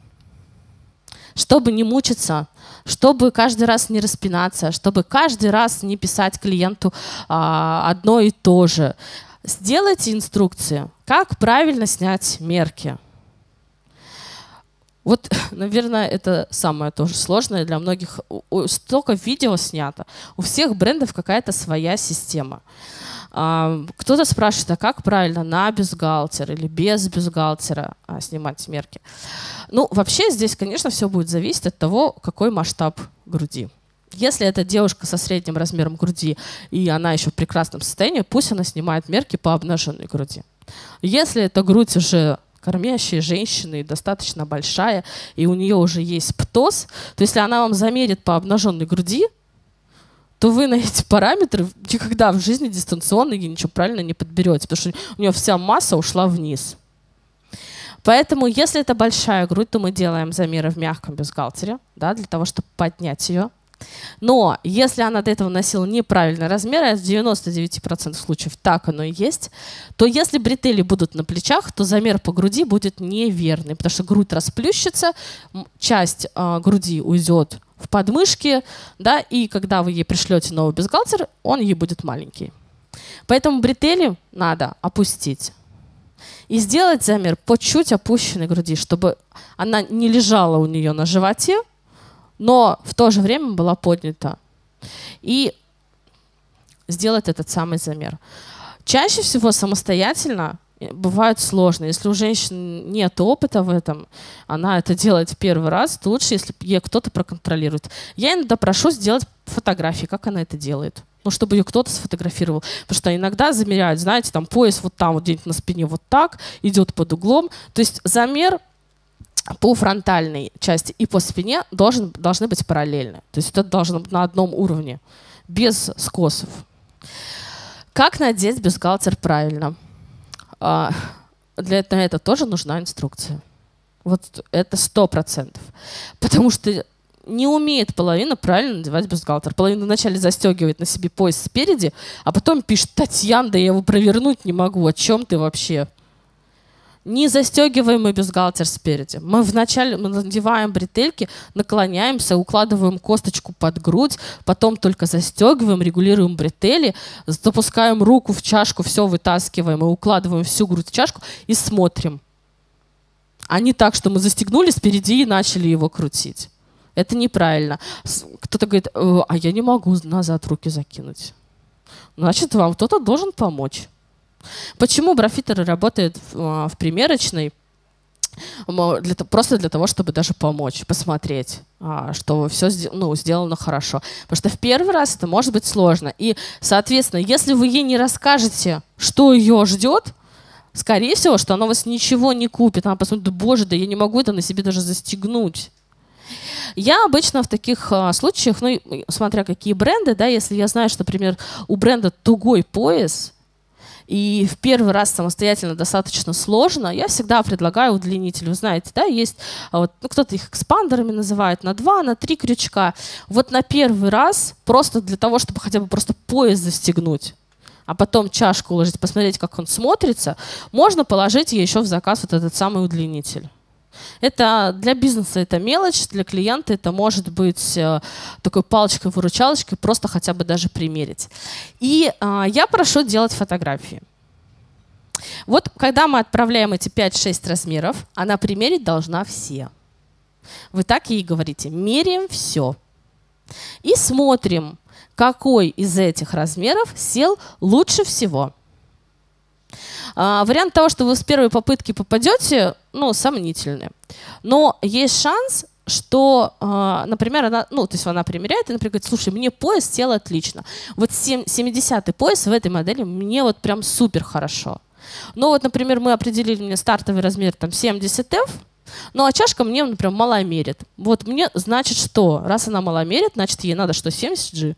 чтобы не мучиться, чтобы каждый раз не распинаться, чтобы каждый раз не писать клиенту а, одно и то же. Сделайте инструкции, как правильно снять мерки. Вот, *laughs* наверное, это самое тоже сложное для многих. Столько видео снято. У всех брендов какая-то своя система. А, кто-то спрашивает, а как правильно, на бюстгальтер или без бюстгальтера а, снимать мерки? Ну, вообще здесь, конечно, все будет зависеть от того, какой масштаб груди. Если это девушка со средним размером груди, и она еще в прекрасном состоянии, пусть она снимает мерки по обнаженной груди. Если эта грудь уже кормящая женщина достаточно большая, и у нее уже есть птоз, то если она вам замерит по обнаженной груди, то вы на эти параметры никогда в жизни дистанционно ничего правильно не подберете, потому что у нее вся масса ушла вниз. Поэтому, если это большая грудь, то мы делаем замеры в мягком бюстгальтере, да, для того, чтобы поднять ее. Но если она до этого носила неправильный размер, а в 99% случаев так оно и есть, то если бретели будут на плечах, то замер по груди будет неверный, потому что грудь расплющится, часть э, груди уйдет в подмышки, да, и когда вы ей пришлете новый бюстгальтер, он ей будет маленький. Поэтому бретели надо опустить. И сделать замер по чуть опущенной груди, чтобы она не лежала у нее на животе, но в то же время была поднята. И сделать этот самый замер. Чаще всего самостоятельно бывает сложно. Если у женщин нет опыта в этом, она это делает первый раз, то лучше, если ей кто-то проконтролирует. Я иногда прошу сделать фотографии, как она это делает. Ну, чтобы ее кто-то сфотографировал. Потому что иногда замеряют, знаете, там пояс вот там, вот где-нибудь на спине вот так, идет под углом. То есть замер по фронтальной части и по спине должен, должны быть параллельны. То есть это должно быть на одном уровне, без скосов. Как надеть бюстгальтер правильно? А, для этого, это тоже нужна инструкция. Вот это сто процентов. Потому что не умеет половина правильно надевать бюстгальтер. Половина вначале застегивает на себе пояс спереди, а потом пишет, Татьяна, да я его провернуть не могу, о чем ты вообще? Не застегиваем мы бюстгальтер спереди. Мы вначале мы надеваем бретельки, наклоняемся, укладываем косточку под грудь, потом только застегиваем, регулируем бретели, запускаем руку в чашку, все вытаскиваем и укладываем всю грудь в чашку и смотрим. А не так, что мы застегнули спереди и начали его крутить. Это неправильно. Кто-то говорит, «Э, а я не могу назад руки закинуть. Значит, вам кто-то должен помочь. Почему брафитеры работают в, а, в примерочной? Для, просто для того, чтобы даже помочь, посмотреть, а, что все ну, сделано хорошо. Потому что в первый раз это может быть сложно. И, соответственно, если вы ей не расскажете, что ее ждет, скорее всего, что она вас ничего не купит. Она посмотрит, да боже, да я не могу это на себе даже застегнуть. Я обычно в таких а, случаях, ну, смотря какие бренды, да, если я знаю, что, например, у бренда тугой пояс, и в первый раз самостоятельно достаточно сложно, я всегда предлагаю удлинитель. Вы знаете, да, есть, а, вот, ну, кто-то их экспандерами называет, на два, на три крючка. Вот на первый раз, просто для того, чтобы хотя бы просто пояс застегнуть, а потом чашку уложить, посмотреть, как он смотрится, можно положить еще в заказ вот этот самый удлинитель. Это для бизнеса это мелочь, для клиента это может быть э, такой палочкой-выручалочкой, просто хотя бы даже примерить. И э, я прошу делать фотографии. Вот когда мы отправляем эти 5-6 размеров, она примерить должна все. Вы так ей говорите, меряем все. И смотрим, какой из этих размеров сел лучше всего. А, вариант того, что вы с первой попытки попадете, ну, сомнительный. Но есть шанс, что, э, например, она, ну, то есть она примеряет и, например, говорит, слушай, мне пояс сел отлично. Вот 70-й пояс в этой модели мне вот прям супер хорошо. Но вот, например, мы определили мне стартовый размер там 70F, ну, а чашка мне, например, маломерит. Вот мне, значит, что? Раз она маломерит, значит, ей надо что, 70G?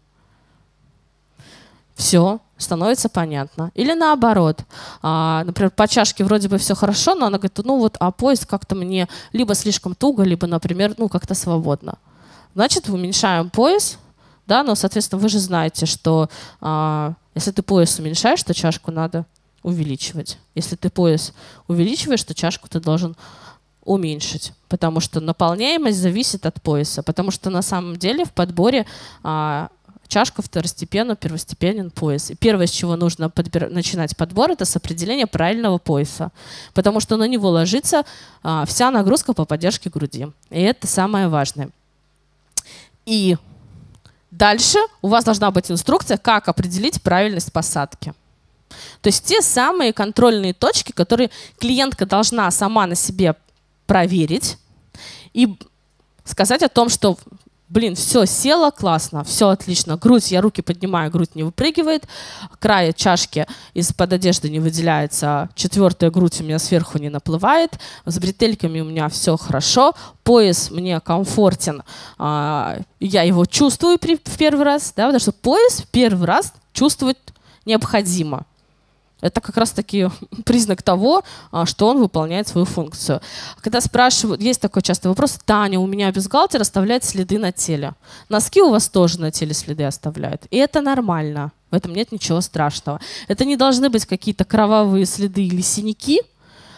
Все, становится понятно. Или наоборот, а, например, по чашке вроде бы все хорошо, но она говорит, ну вот, а поезд как-то мне либо слишком туго, либо, например, ну как-то свободно. Значит, уменьшаем пояс, да, но, соответственно, вы же знаете, что а, если ты пояс уменьшаешь, то чашку надо увеличивать. Если ты пояс увеличиваешь, то чашку ты должен уменьшить, потому что наполняемость зависит от пояса, потому что на самом деле в подборе а, чашка второстепенно, первостепенен пояс. И первое, с чего нужно подбир... начинать подбор, это с определения правильного пояса, потому что на него ложится а, вся нагрузка по поддержке груди. И это самое важное. И дальше у вас должна быть инструкция, как определить правильность посадки. То есть те самые контрольные точки, которые клиентка должна сама на себе проверить и сказать о том, что блин, все, села, классно, все отлично. Грудь, я руки поднимаю, грудь не выпрыгивает. Края чашки из-под одежды не выделяется. Четвертая грудь у меня сверху не наплывает. С бретельками у меня все хорошо. Пояс мне комфортен. А, я его чувствую в первый раз, да, потому что пояс в первый раз чувствовать необходимо. Это как раз-таки *laughs* признак того, а, что он выполняет свою функцию. Когда спрашивают, есть такой частый вопрос, Таня, у меня бюстгальтер оставляет следы на теле. Носки у вас тоже на теле следы оставляют. И это нормально. В этом нет ничего страшного. Это не должны быть какие-то кровавые следы или синяки,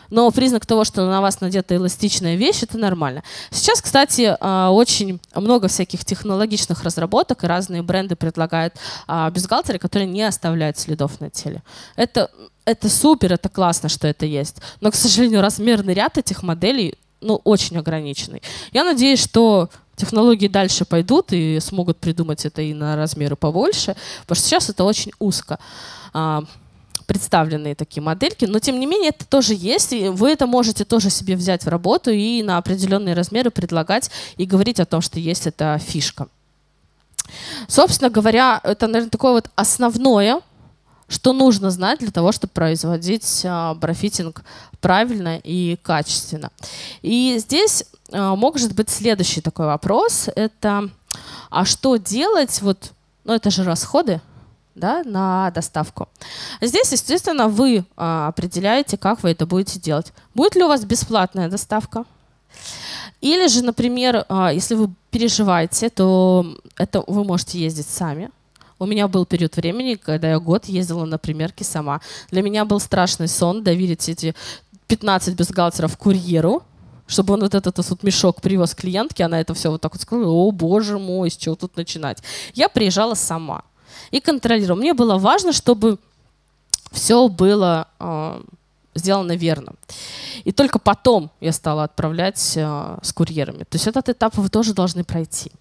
но признак того, что на вас надета эластичная вещь, это нормально. Сейчас, кстати, а, очень много всяких технологичных разработок, и разные бренды предлагают а, бюстгальтеры, которые не оставляют следов на теле. Это, это супер, это классно, что это есть. Но, к сожалению, размерный ряд этих моделей ну, очень ограниченный. Я надеюсь, что технологии дальше пойдут и смогут придумать это и на размеры побольше, потому что сейчас это очень узко. Представленные такие модельки, но тем не менее это тоже есть, и вы это можете тоже себе взять в работу и на определенные размеры предлагать и говорить о том, что есть эта фишка. Собственно говоря, это, наверное, такое вот основное, что нужно знать для того, чтобы производить а, брафитинг правильно и качественно. И здесь а, может быть следующий такой вопрос. Это, а что делать, вот, ну это же расходы, да, на доставку. Здесь, естественно, вы а, определяете, как вы это будете делать. Будет ли у вас бесплатная доставка? Или же, например, а, если вы переживаете, то это вы можете ездить сами. У меня был период времени, когда я год ездила на примерки сама. Для меня был страшный сон доверить эти 15 бюстгальтеров курьеру, чтобы он вот этот вот мешок привез клиентке, она это все вот так вот сказала, о боже мой, с чего тут начинать. Я приезжала сама и контролировал. Мне было важно, чтобы все было э, сделано верно. И только потом я стала отправлять э, с курьерами. То есть этот этап вы тоже должны пройти.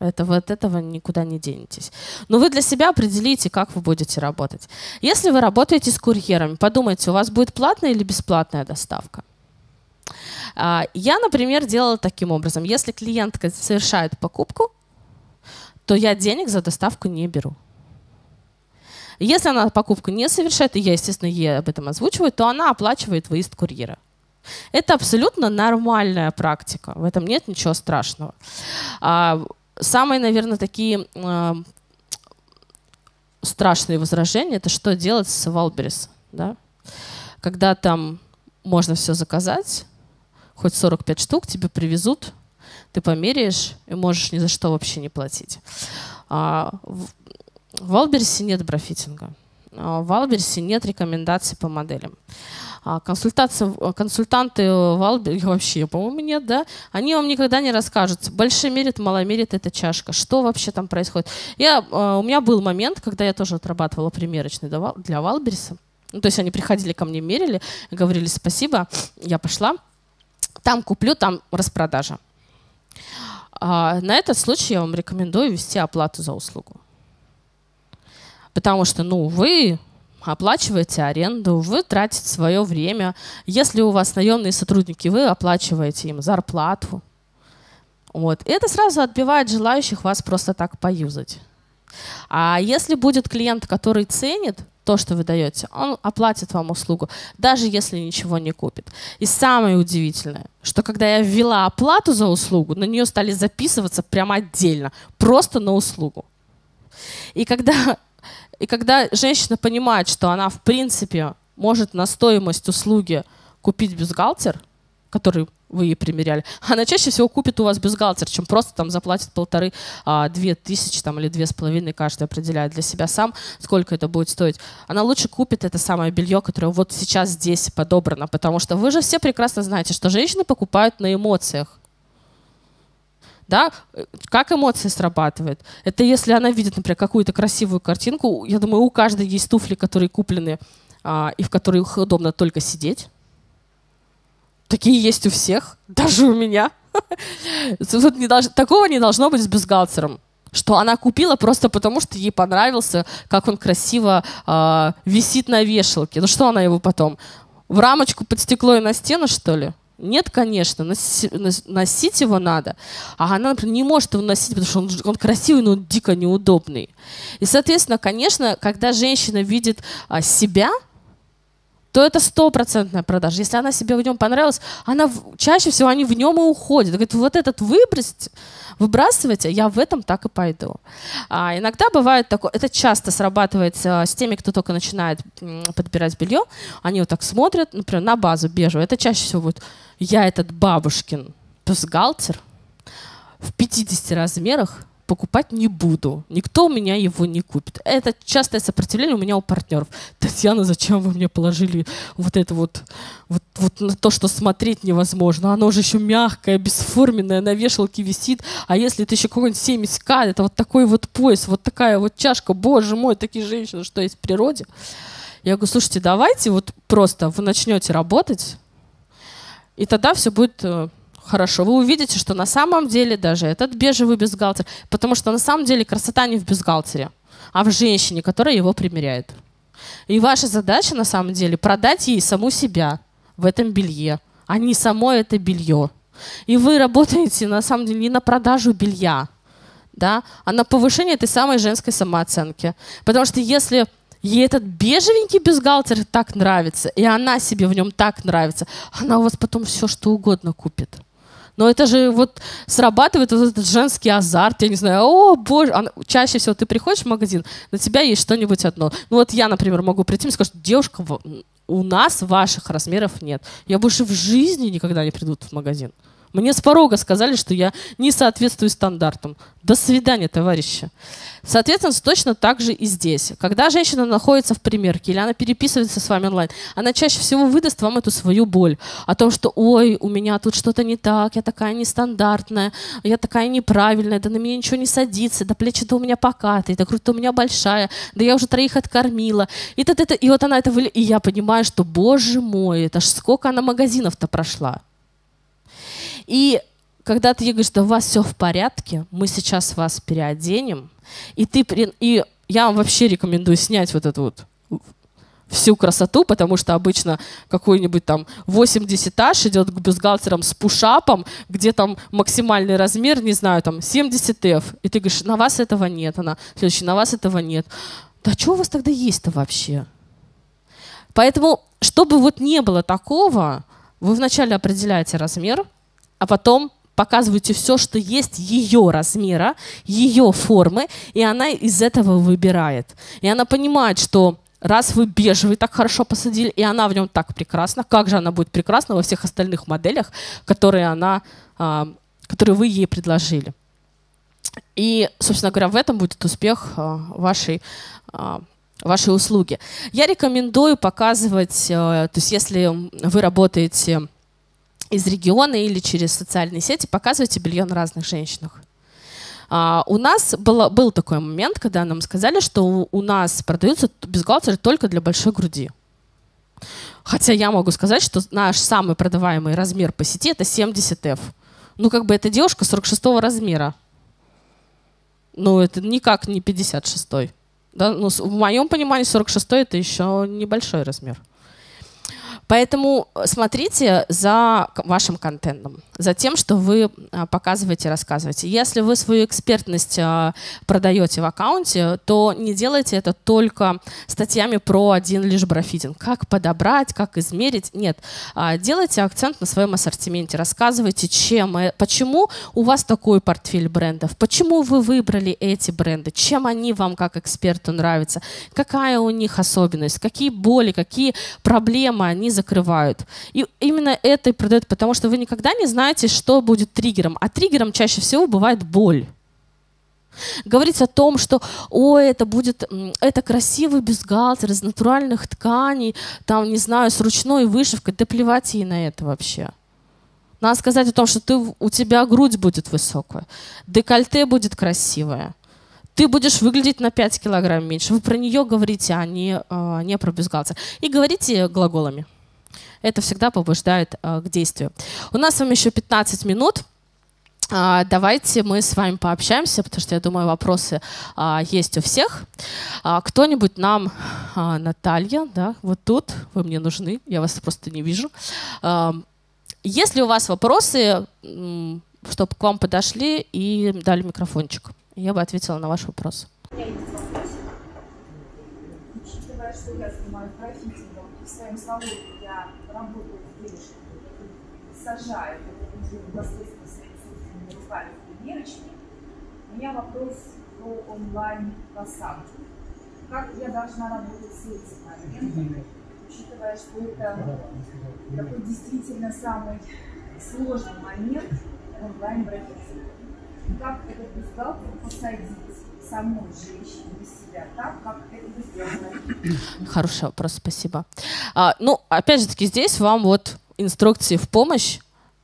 Это, вы от этого никуда не денетесь. Но вы для себя определите, как вы будете работать. Если вы работаете с курьерами, подумайте, у вас будет платная или бесплатная доставка. А, я, например, делала таким образом. Если клиентка совершает покупку, то я денег за доставку не беру. Если она покупку не совершает, и я, естественно, ей об этом озвучиваю, то она оплачивает выезд курьера. Это абсолютно нормальная практика. В этом нет ничего страшного. А, самые, наверное, такие а, страшные возражения это что делать с Валберис. Да? Когда там можно все заказать, хоть 45 штук тебе привезут, ты померяешь и можешь ни за что вообще не платить. А, в Wildberries е нет брафитинга. А, в Wildberries е нет рекомендаций по моделям. А, консультации, консультанты Wildberries вообще, по-моему, нет, да? Они вам никогда не расскажут, большемерит, маломерит эта чашка, что вообще там происходит. Я, а, у меня был момент, когда я тоже отрабатывала примерочный для Wildberries а. Ну, то есть они приходили ко мне, мерили, говорили спасибо, я пошла, там куплю, там распродажа. А на этот случай я вам рекомендую ввести оплату за услугу. Потому что, ну, вы оплачиваете аренду, вы тратите свое время. Если у вас наемные сотрудники, вы оплачиваете им зарплату. Вот. И это сразу отбивает желающих вас просто так поюзать. А если будет клиент, который ценит то, что вы даете, он оплатит вам услугу, даже если ничего не купит. И самое удивительное, что когда я ввела оплату за услугу, на нее стали записываться прямо отдельно, просто на услугу. И когда и когда женщина понимает, что она, в принципе, может на стоимость услуги купить бюстгальтер, который вы ей примеряли, она чаще всего купит у вас бюстгальтер, чем просто там заплатит полторы, а, две тысячи там, или две с половиной, каждый определяет для себя сам, сколько это будет стоить. Она лучше купит это самое белье, которое вот сейчас здесь подобрано, потому что вы же все прекрасно знаете, что женщины покупают на эмоциях да, как эмоции срабатывают. Это если она видит, например, какую-то красивую картинку, я думаю, у каждой есть туфли, которые куплены а, и в которых удобно только сидеть. Такие есть у всех, даже у меня. *laughs* Тут не долж... Такого не должно быть с бюстгальтером. что она купила просто потому, что ей понравился, как он красиво э, висит на вешалке. Ну что она его потом? В рамочку под стекло и на стену, что ли? Нет, конечно, носи, носить его надо. А она, например, не может его носить, потому что он, он красивый, но дико неудобный. И, соответственно, конечно, когда женщина видит а, себя, то это стопроцентная продажа. Если она себе в нем понравилась, она чаще всего они в нем и уходят. Говорит, вот этот выбросьте, выбрасывайте, я в этом так и пойду. А иногда бывает такое, это часто срабатывает с теми, кто только начинает подбирать белье, они вот так смотрят, например, на базу бежевую. Это чаще всего вот я этот бабушкин бюстгальтер в 50 размерах, покупать не буду. Никто у меня его не купит. Это частое сопротивление у меня у партнеров. Татьяна, зачем вы мне положили вот это вот, вот, вот на то, что смотреть невозможно? Оно же еще мягкое, бесформенное, на вешалке висит. А если это еще какой-нибудь 70к, это вот такой вот пояс, вот такая вот чашка. Боже мой, такие женщины, что есть в природе. Я говорю, слушайте, давайте вот просто вы начнете работать, и тогда все будет э, хорошо. Вы увидите, что на самом деле даже этот бежевый бюстгальтер, потому что на самом деле красота не в бюстгальтере, а в женщине, которая его примеряет. И ваша задача на самом деле продать ей саму себя в этом белье, а не само это белье. И вы работаете на самом деле не на продажу белья, да, а на повышение этой самой женской самооценки. Потому что если Ей этот бежевенький бюстгальтер так нравится, и она себе в нем так нравится, она у вас потом все что угодно купит. Но это же вот срабатывает вот этот женский азарт, я не знаю, о боже, она, чаще всего ты приходишь в магазин, на тебя есть что-нибудь одно. Ну вот я, например, могу прийти и сказать, девушка, у нас ваших размеров нет. Я больше в жизни никогда не приду в магазин. Мне с порога сказали, что я не соответствую стандартам. До свидания, товарищи. Соответственно, точно так же и здесь. Когда женщина находится в примерке или она переписывается с вами онлайн, она чаще всего выдаст вам эту свою боль о том, что «Ой, у меня тут что-то не так, я такая нестандартная, я такая неправильная, да на меня ничего не садится, да плечи-то у меня покатые, да грудь-то у меня большая, да я уже троих откормила». И, и вот она это вылет, и я понимаю, что, боже мой, это ж сколько она магазинов-то прошла. И когда ты ей говоришь, да у вас все в порядке, мы сейчас вас переоденем, и ты и я вам вообще рекомендую снять вот эту вот всю красоту, потому что обычно какой-нибудь там 80 этаж идет к бюстгальтерам с пушапом, где там максимальный размер, не знаю, там 70 F. И ты говоришь, на вас этого нет, она следующий, на вас этого нет. Да что у вас тогда есть-то вообще? Поэтому, чтобы вот не было такого, вы вначале определяете размер, а потом показываете все, что есть ее размера, ее формы, и она из этого выбирает. И она понимает, что раз вы бежевый так хорошо посадили, и она в нем так прекрасна, как же она будет прекрасна во всех остальных моделях, которые, она, а, которые вы ей предложили. И, собственно говоря, в этом будет успех а, вашей а, вашей услуги. Я рекомендую показывать, то есть если вы работаете из региона или через социальные сети показывайте белье на разных женщинах. А, у нас было, был такой момент, когда нам сказали, что у, у нас продаются бюстгальтеры только для большой груди. Хотя я могу сказать, что наш самый продаваемый размер по сети это 70F. Ну, как бы эта девушка 46 размера. Ну, это никак не 56. Да? Ну, в моем понимании 46 это еще небольшой размер. Поэтому э, смотрите за вашим контентом, за тем, что вы а, показываете, рассказываете. Если вы свою экспертность а, продаете в аккаунте, то не делайте это только статьями про один лишь брофитинг. Как подобрать, как измерить. Нет. А, делайте акцент на своем ассортименте. Рассказывайте, чем, э, почему у вас такой портфель брендов, почему вы выбрали эти бренды, чем они вам как эксперту нравятся, какая у них особенность, какие боли, какие проблемы они закрывают. И именно это и продает, потому что вы никогда не знаете, что будет триггером. А триггером чаще всего бывает боль. Говорить о том, что, ой, это будет, это красивый бюстгальтер из натуральных тканей, там, не знаю, с ручной вышивкой, да плевать ей на это вообще. Надо сказать о том, что ты, у тебя грудь будет высокая, декольте будет красивое, ты будешь выглядеть на 5 килограмм меньше. Вы про нее говорите, а не, а, не про бюстгальтер. И говорите глаголами это всегда побуждает э, к действию. У нас с вами еще 15 минут. а, давайте мы с вами пообщаемся, потому что я думаю, вопросы а, есть у всех. А, кто-нибудь нам, а, Наталья, да, вот тут, вы мне нужны, я вас просто не вижу. А, если у вас вопросы, чтобы к вам подошли и дали микрофончик, я бы ответила на ваш вопрос. Учитывая, что я занимаюсь граффитингом, и в своем салоне я работаю с девушками, сажаю непосредственно руками примерочной. У меня вопрос про онлайн-посадку. Как я должна работать с этим моментом, учитывая, что это такой действительно самый сложный момент в онлайн-бракете. Как этот бюстгальтер посадить самой женщине для себя так, как это сделано? Хороший вопрос, спасибо. А, ну, опять же таки, здесь вам вот инструкции в помощь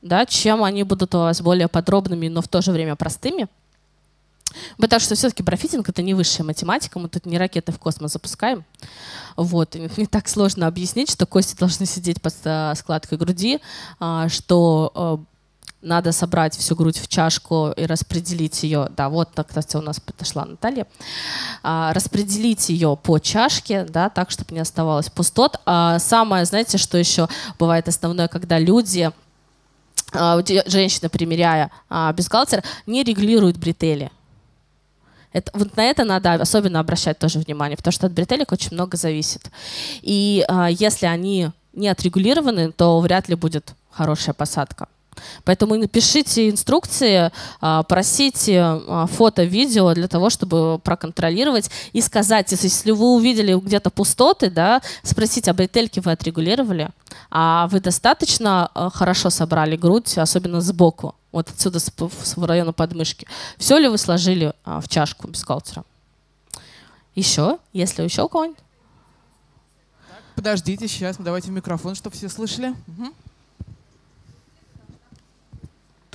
да, чем они будут у вас более подробными, но в то же время простыми. Потому что все-таки профитинг — это не высшая математика, мы тут не ракеты в космос запускаем. Вот. Не так сложно объяснить, что кости должны сидеть под э, складкой груди, а, что э, надо собрать всю грудь в чашку и распределить ее. Да, вот, кстати, у нас подошла Наталья. А, распределить ее по чашке, да, так, чтобы не оставалось пустот. А самое, знаете, что еще бывает основное, когда люди а, женщина, примеряя а, бюстгальтер, не регулирует бретели. Это, вот на это надо особенно обращать тоже внимание, потому что от бретелек очень много зависит. И если они не отрегулированы, то вряд ли будет хорошая посадка. Поэтому напишите инструкции, а, просите а, фото, видео для того, чтобы проконтролировать и сказать, если вы увидели где-то пустоты, да, спросите, а бретельки вы отрегулировали, а вы достаточно а, хорошо собрали грудь, особенно сбоку, вот отсюда с района подмышки. Все ли вы сложили в чашку без калтера? Еще? Если еще кого-нибудь? Подождите, сейчас давайте микрофон, чтобы все слышали. Угу.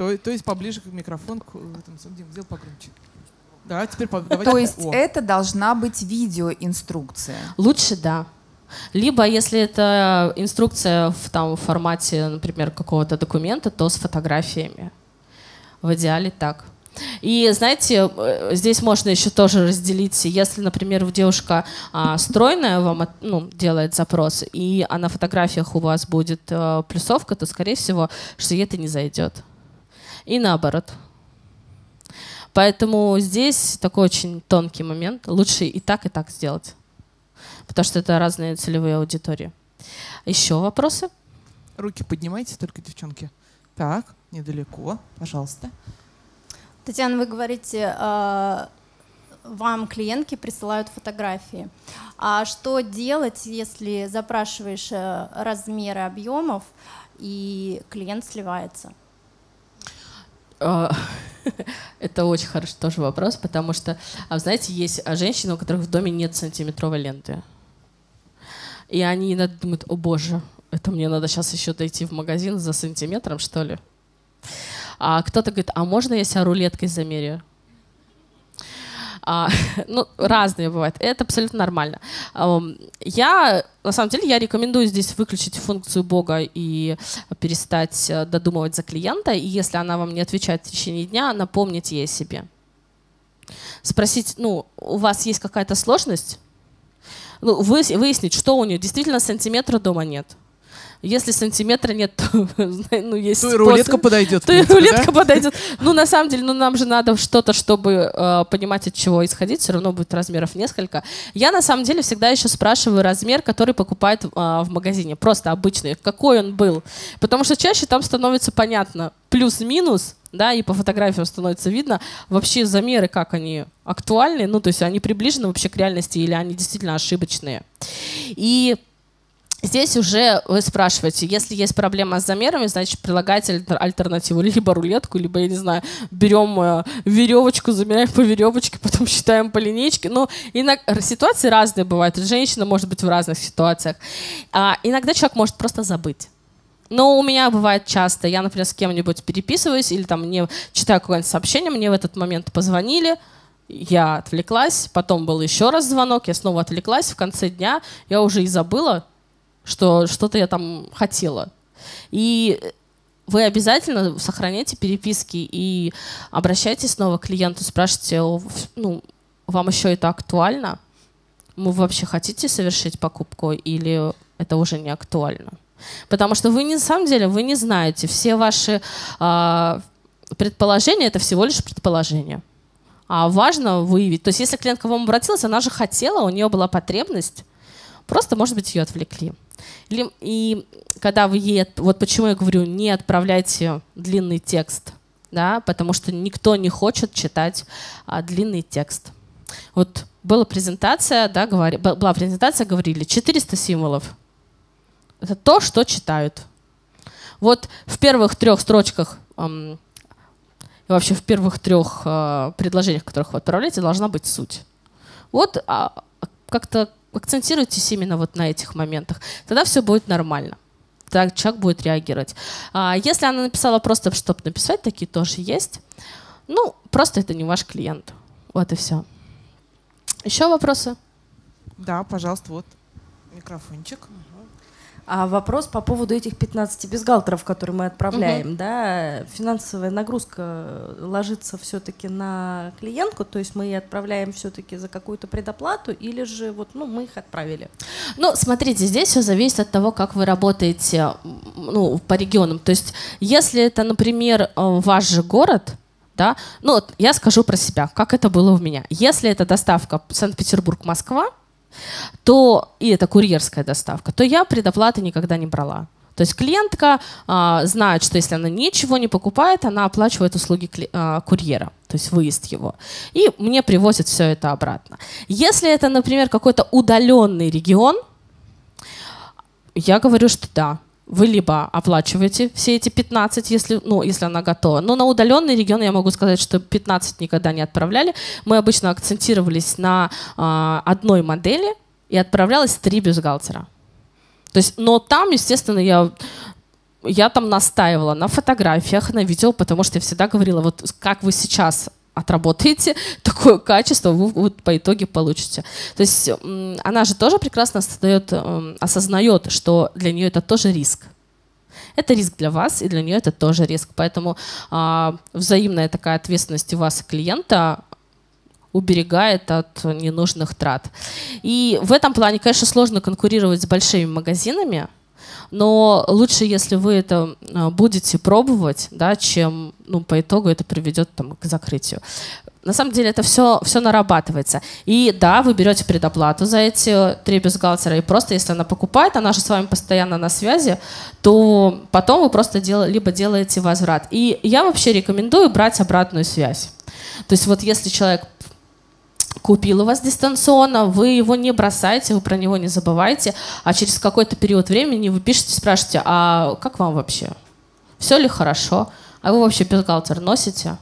То, то есть поближе к микрофону, к этому, Дим, сделал погромче. Да, теперь давайте. То есть О. это должна быть видеоинструкция? Лучше да. Либо, если это инструкция в там, формате, например, какого-то документа, то с фотографиями. В идеале так. И знаете, э, здесь можно еще тоже разделить, если, например, девушка а, стройная вам ну, делает запрос, и а на фотографиях у вас будет а, плюсовка, то, скорее всего, что ей это не зайдет и наоборот. Поэтому здесь такой очень тонкий момент. Лучше и так, и так сделать. Потому что это разные целевые аудитории. Еще вопросы? Руки поднимайте, только девчонки. Так, недалеко, пожалуйста. Татьяна, вы говорите, э, вам клиентки присылают фотографии. А что делать, если запрашиваешь э, размеры объемов и клиент сливается? А, *laughs* это очень хороший тоже вопрос, потому что, а, знаете, есть женщины, у которых в доме нет сантиметровой ленты. И они иногда думают, о боже, это мне надо сейчас еще дойти в магазин за сантиметром, что ли? А кто-то говорит, а можно я себя рулеткой замерю? А, *laughs* ну, разные бывают. Это абсолютно нормально. Я, на самом деле, я рекомендую здесь выключить функцию Бога и перестать э, додумывать за клиента. И если она вам не отвечает в течение дня, напомнить ей себе. Спросить, ну, у вас есть какая-то сложность? Ну, выяснить, что у нее действительно сантиметра дома нет. Если сантиметра нет, то *laughs* ну, есть То и рулетка подойдет. То и рулетка да? подойдет. Ну, на самом деле, ну, нам же надо что-то, чтобы э, понимать, от чего исходить. Все равно будет размеров несколько. Я, на самом деле, всегда еще спрашиваю размер, который покупает э, в магазине. Просто обычный. Какой он был. Потому что чаще там становится понятно плюс-минус, да, и по фотографиям становится видно вообще замеры, как они актуальны, ну, то есть они приближены вообще к реальности или они действительно ошибочные. И Здесь уже вы спрашиваете, если есть проблема с замерами, значит, прилагайте альтернативу. *laughs* Либо рулетку, либо, я не знаю, берем э, веревочку, замеряем по веревочке, *laughs* потом считаем по линейке. Но иногда, ситуации разные бывают. Женщина может быть в разных ситуациях. А иногда человек может просто забыть. Но у меня бывает часто, я, например, с кем-нибудь переписываюсь или там мне читаю какое-нибудь сообщение, мне в этот момент позвонили, я отвлеклась, потом был еще раз звонок, я снова отвлеклась, в конце дня я уже и забыла, что что-то я там хотела. И вы обязательно сохраняйте переписки и обращайтесь снова к клиенту, спрашивайте, ну, вам еще это актуально? Вы вообще хотите совершить покупку или это уже не актуально? Потому что вы не, на самом деле, вы не знаете, все ваши э, предположения это всего лишь предположения. А важно выявить. То есть если клиентка к вам обратилась, она же хотела, у нее была потребность, просто, может быть, ее отвлекли. И когда вы ей, вот почему я говорю, не отправляйте длинный текст, да, потому что никто не хочет читать а, длинный текст. Вот была презентация, да, говори, была презентация, говорили 400 символов. Это то, что читают. Вот в первых трех строчках эм, вообще в первых трех э, предложениях, которых вы отправляете, должна быть суть. Вот а, как-то акцентируйтесь именно вот на этих моментах. Тогда все будет нормально. Так человек будет реагировать. А если она написала просто, чтобы написать, такие тоже есть. Ну, просто это не ваш клиент. Вот и все. Еще вопросы? Да, пожалуйста, вот микрофончик. А вопрос по поводу этих 15 бюстгальтеров, которые мы отправляем, угу. да, финансовая нагрузка ложится все-таки на клиентку, то есть мы отправляем все-таки за какую-то предоплату, или же вот, ну, мы их отправили? Ну, смотрите, здесь все зависит от того, как вы работаете, ну, по регионам. То есть, если это, например, ваш же город, да, ну, вот я скажу про себя, как это было у меня. Если это доставка Санкт-Петербург-Москва, то и это курьерская доставка, то я предоплаты никогда не брала. То есть клиентка а, знает, что если она ничего не покупает, она оплачивает услуги а, курьера, то есть выезд его. И мне привозят все это обратно. Если это, например, какой-то удаленный регион, я говорю, что да, вы либо оплачиваете все эти 15, если, ну, если она готова. Но на удаленный регион я могу сказать, что 15 никогда не отправляли. Мы обычно акцентировались на э, одной модели и отправлялось три бюстгальтера. То есть, но там, естественно, я я там настаивала на фотографиях, на видео, потому что я всегда говорила, вот как вы сейчас отработаете *laughs* такое качество, вы вот по итоге получите. То есть она же тоже прекрасно осознает, эм, осознает, что для нее это тоже риск. Это риск для вас, и для нее это тоже риск. Поэтому а, взаимная такая ответственность у вас и клиента уберегает от ненужных трат. И в этом плане, конечно, сложно конкурировать с большими магазинами, но лучше, если вы это а, будете пробовать, да, чем ну, по итогу это приведет там, к закрытию. На самом деле это все, все нарабатывается. И да, вы берете предоплату за эти три бюстгальтера, и просто если она покупает, она же с вами постоянно на связи, то потом вы просто дел, либо делаете возврат. И я вообще рекомендую брать обратную связь. То есть вот если человек купил у вас дистанционно, вы его не бросаете, вы про него не забываете, а через какой-то период времени вы пишете, спрашиваете, а как вам вообще? Все ли хорошо? А вы вообще бюстгальтер носите?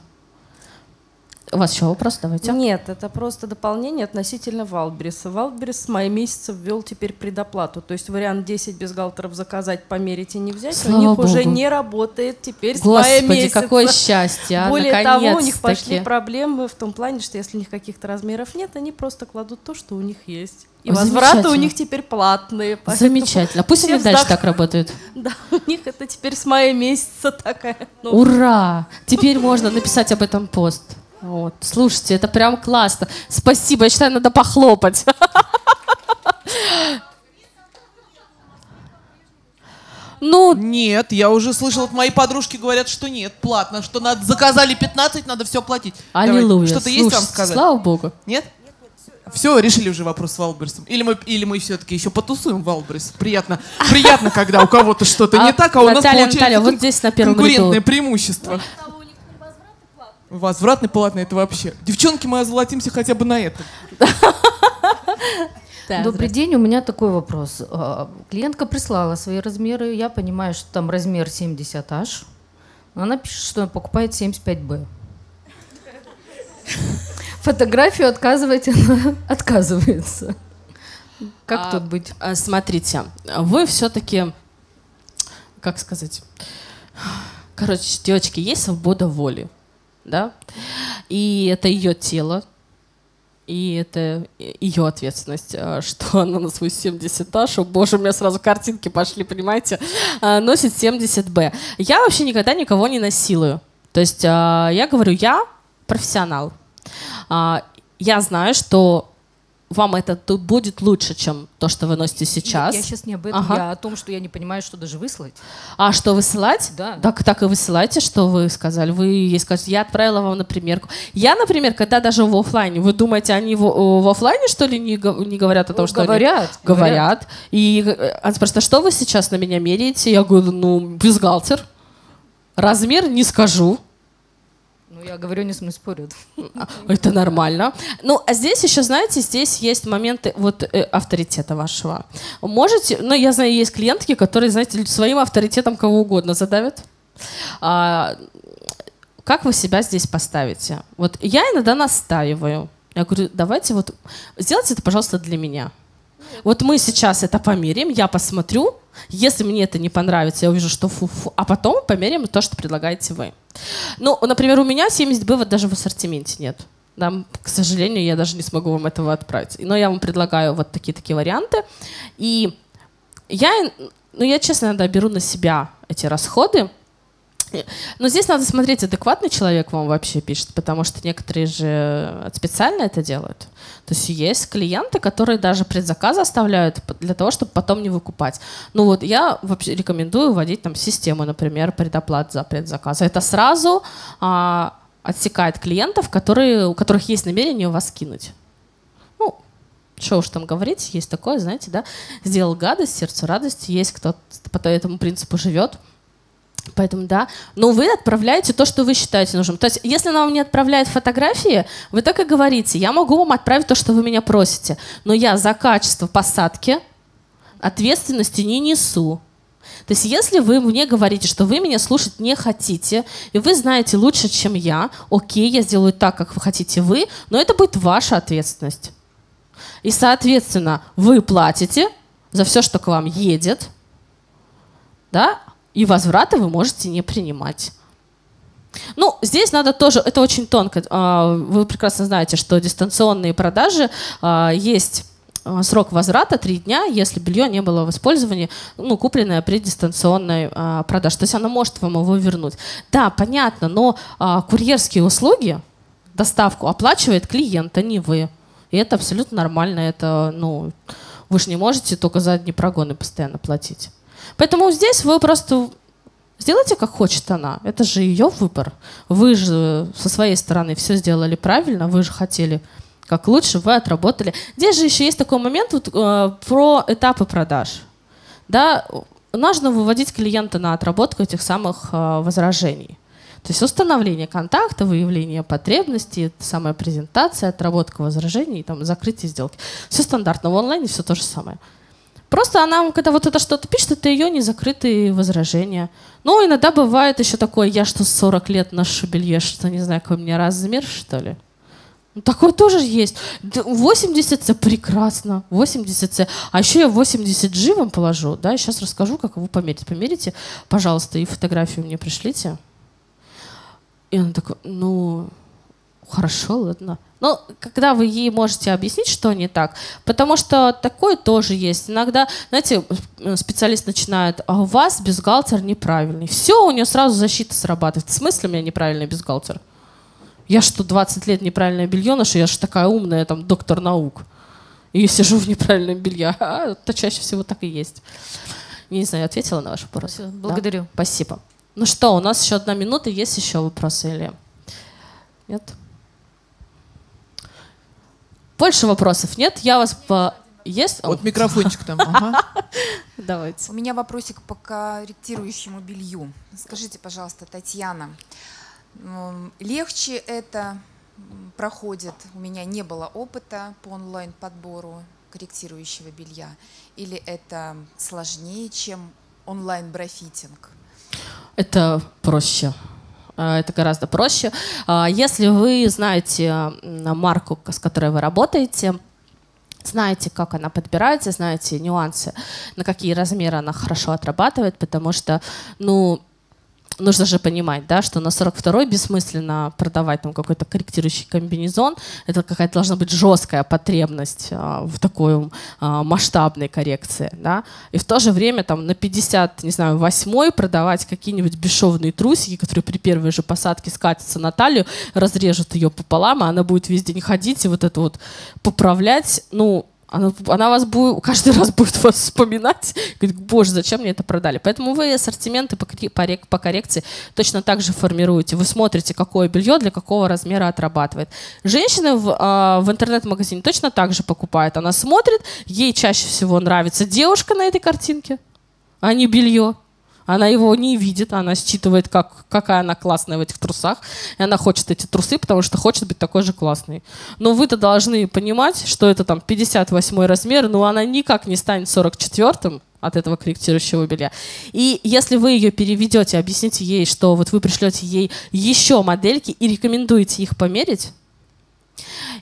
У вас еще вопрос? Давайте. Нет, это просто дополнение относительно Валбриса. Валбрис с мая месяца ввел теперь предоплату. То есть вариант 10 бюстгальтеров заказать, померить и не взять, Слава у них Богу. уже не работает теперь Господи, с мая месяца. какое счастье, а, Более того, у них пошли проблемы в том плане, что если у них каких-то размеров нет, они просто кладут то, что у них есть. И возвраты у них теперь платные. Замечательно. Пусть они дальше так работают. *laughs* Да, у них это теперь с мая месяца такая. Ну. Ура! Теперь можно написать об этом пост. Вот. Слушайте, это прям классно. Спасибо, я считаю, надо похлопать. *laughs* Ну, нет, я уже слышал, вот мои подружки говорят, что нет, платно, что надо, заказали 15, надо все платить. Аллилуйя. Что-то есть вам сказать? Слава Богу. Нет? Все, решили уже вопрос с Wildberries ом. Или мы, или мы все-таки еще потусуем Wildberries. Приятно, приятно, когда у кого-то что-то не так, а у нас получается вот здесь на первом конкурентное преимущество. Возвратный платный это вообще. Девчонки, мы озолотимся хотя бы на этом. Да, Добрый день, у меня такой вопрос. А, клиентка прислала свои размеры, я понимаю, что там размер 70H, но она пишет, что она покупает 75B. Фотографию отказывать она *laughs* отказывается. Как а, тут быть? А, смотрите, вы все-таки, как сказать, короче, девочки, есть свобода воли да, и это ее тело, и это ее ответственность, э, *laughs* что она на свой 70 этаж, о боже, у меня сразу картинки пошли, понимаете, э, носит 70Б. Я вообще никогда никого не насилую. То есть э, я говорю, я профессионал. Я знаю, что вам это будет лучше, чем то, что вы носите сейчас. Я, я сейчас не об этом, ага. я о том, что я не понимаю, что даже выслать. А что высылать? Да. Так, так и высылайте, что вы сказали. Вы ей скажете, я отправила вам на примерку. Я, например, когда даже в офлайне, вы думаете, они в, в офлайне, что ли, не, не говорят о том, ну, что говорят, они говорят? Говорят. И э, она спрашивает, а что вы сейчас на меня меряете? Я говорю, ну, бюстгальтер. Размер не скажу. Ну, я говорю, не не спорю. А, это нормально. Ну, а здесь еще, знаете, здесь есть моменты вот э, авторитета вашего. Можете, ну, я знаю, есть клиентки, которые, знаете, своим авторитетом кого угодно задавят. А, как вы себя здесь поставите? Вот я иногда настаиваю. Я говорю, давайте вот, сделайте это, пожалуйста, для меня. Вот мы сейчас это померим, я посмотрю, если мне это не понравится, я увижу, что фу-фу, а потом померим то, что предлагаете вы. Ну, например, у меня 70 бывает даже в ассортименте нет. Да, к сожалению, я даже не смогу вам этого отправить. Но я вам предлагаю вот такие-такие варианты. И я, ну, я, честно, иногда беру на себя эти расходы, но здесь надо смотреть, адекватный человек вам вообще пишет, потому что некоторые же специально это делают. То есть есть клиенты, которые даже предзаказы оставляют для того, чтобы потом не выкупать. Ну вот я вообще рекомендую вводить там систему, например, предоплат за предзаказ. Это сразу а, отсекает клиентов, которые, у которых есть намерение вас кинуть. Ну, что уж там говорить, есть такое, знаете, да, сделал гадость, сердцу радость, есть кто по этому принципу живет, Поэтому да. Но вы отправляете то, что вы считаете нужным. То есть, если она вам не отправляет фотографии, вы так и говорите, я могу вам отправить то, что вы меня просите, но я за качество посадки ответственности не несу. То есть, если вы мне говорите, что вы меня слушать не хотите, и вы знаете лучше, чем я, окей, я сделаю так, как вы хотите вы, но это будет ваша ответственность. И, соответственно, вы платите за все, что к вам едет, да, и возврата вы можете не принимать. Ну, здесь надо тоже, это очень тонко. А, вы прекрасно знаете, что дистанционные продажи а, есть а, срок возврата 3 дня, если белье не было в использовании, ну, купленное при дистанционной продаже. То есть она может вам его вернуть. Да, понятно, но курьерские услуги, доставку оплачивает клиент, а не вы. И это абсолютно нормально. Это, ну, вы же не можете только за одни прогоны постоянно платить. Поэтому здесь вы просто сделайте, как хочет она. Это же ее выбор. Вы же со своей стороны все сделали правильно, вы же хотели как лучше, вы отработали. Здесь же еще есть такой момент вот, э, про этапы продаж. Да, нужно выводить клиента на отработку этих самых э, возражений. То есть установление контакта, выявление потребностей, самая презентация, отработка возражений, там, закрытие сделки. Все стандартно. В онлайне все то же самое. Просто она, когда вот это что-то пишет, это ее незакрытые возражения. Ну, иногда бывает еще такое, я что, 40 лет ношу белье, что, не знаю, какой у меня размер, что ли. Ну, такое тоже есть. 80 це прекрасно. 80 це. А еще я 80 G вам положу. Да, сейчас расскажу, как его померить. Померите, пожалуйста, и фотографию мне пришлите. И она такая, ну, хорошо, ладно. Но когда вы ей можете объяснить, что не так, потому что такое тоже есть. Иногда, знаете, специалист начинает, а у вас бюстгальтер неправильный. Все, у нее сразу защита срабатывает. В смысле у меня неправильный бюстгальтер? Я что, 20 лет неправильное белье ношу? Я же такая умная, там, доктор наук. И сижу в неправильном белье. *laughs* А это чаще всего так и есть. Не знаю, ответила на ваш вопрос? Благодарю. Да? Спасибо. Ну что, у нас еще одна минута. Есть еще вопросы или нет? Больше вопросов нет? Я вас по... Есть? Вот микрофончик там. Ага. *laughs* Давайте. У меня вопросик по корректирующему белью. Скажите, пожалуйста, Татьяна, легче это проходит? У меня не было опыта по онлайн-подбору корректирующего белья. Или это сложнее, чем онлайн-брафитинг? Это проще. А, это гораздо проще. А, если вы знаете марку, с которой вы работаете, знаете, как она подбирается, знаете нюансы, на какие размеры она хорошо отрабатывает, потому что, ну, нужно же понимать, да, что на 42 бессмысленно продавать там какой-то корректирующий комбинезон. Это какая-то должна быть жесткая потребность а, в такой а, масштабной коррекции, да. И в то же время там на 50, не знаю, 8 продавать какие-нибудь бесшовные трусики, которые при первой же посадке скатятся на талию, разрежут ее пополам, а она будет весь день ходить и вот это вот поправлять, ну, она, она вас будет, каждый *laughs* раз будет вас вспоминать. Говорит, боже, зачем мне это продали? Поэтому вы ассортименты по, по, по коррекции точно так же формируете. Вы смотрите, какое белье для какого размера отрабатывает. Женщина в, э, в интернет-магазине точно так же покупает. Она смотрит, ей чаще всего нравится девушка на этой картинке, а не белье. Она его не видит, она считывает, как, какая она классная в этих трусах, и она хочет эти трусы, потому что хочет быть такой же классной. Но вы-то должны понимать, что это там 58 размер, но она никак не станет 44-м, от этого корректирующего белья. И если вы ее переведете, объясните ей, что вот вы пришлете ей еще модельки и рекомендуете их померить,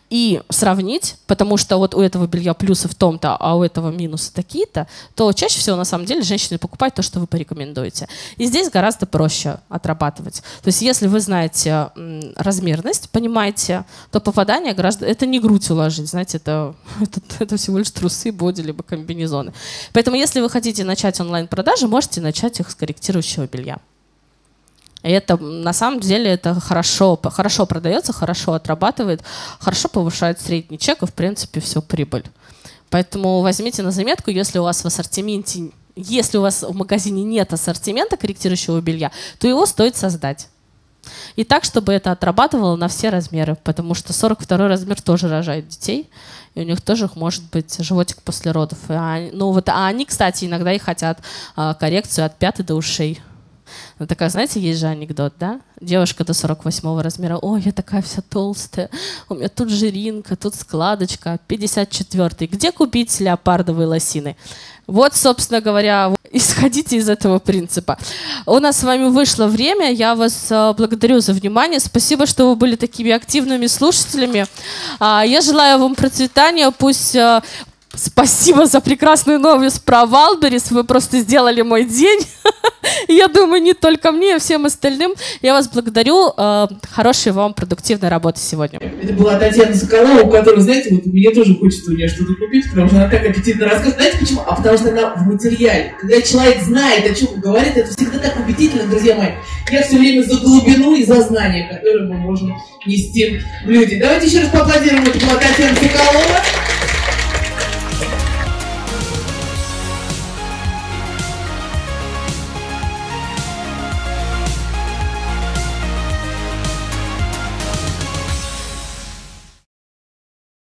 и сравнить, потому что вот у этого белья плюсы в том-то, а у этого минусы такие-то, то чаще всего на самом деле женщины покупают то, что вы порекомендуете. И здесь гораздо проще отрабатывать. То есть если вы знаете размерность, понимаете, то попадание гораздо... Это не грудь уложить, знаете, это, *laughs* это, это всего лишь трусы, боди, либо комбинезоны. Поэтому если вы хотите начать онлайн-продажи, можете начать их с корректирующего белья. Это на самом деле это хорошо, хорошо продается, хорошо отрабатывает, хорошо повышает средний чек и в принципе все прибыль. Поэтому возьмите на заметку, если у вас в ассортименте, если у вас в магазине нет ассортимента корректирующего белья, то его стоит создать. И так, чтобы это отрабатывало на все размеры, потому что 42 размер тоже рожает детей, и у них тоже может быть животик после родов. А, ну вот, а они, кстати, иногда и хотят а, коррекцию от пятой до ушей. Ну, такая, знаете, есть же анекдот, да? Девушка до 48 размера. Ой, я такая вся толстая. У меня тут жиринка, тут складочка. 54 Где купить леопардовые лосины? Вот, собственно говоря, *laughs* исходите из этого принципа. У нас с вами вышло время. Я вас э, благодарю за внимание. Спасибо, что вы были такими активными слушателями. А, я желаю вам процветания. Пусть э, Спасибо за прекрасную новость про Валберис. Вы просто сделали мой день. *laughs* Я думаю, не только мне, а всем остальным. Я вас благодарю. Э, хорошей вам продуктивной работы сегодня. Это была Татьяна Соколова, у которой, знаете, вот мне тоже хочется у нее что-то купить, потому что она так аппетитно рассказывает. Знаете почему? А потому что она в материале. Когда человек знает, о чем говорит, это всегда так убедительно, друзья мои. Я все время за глубину и за знания, которые мы можем нести в люди. Давайте еще раз поаплодируем. Это была Татьяна Соколова.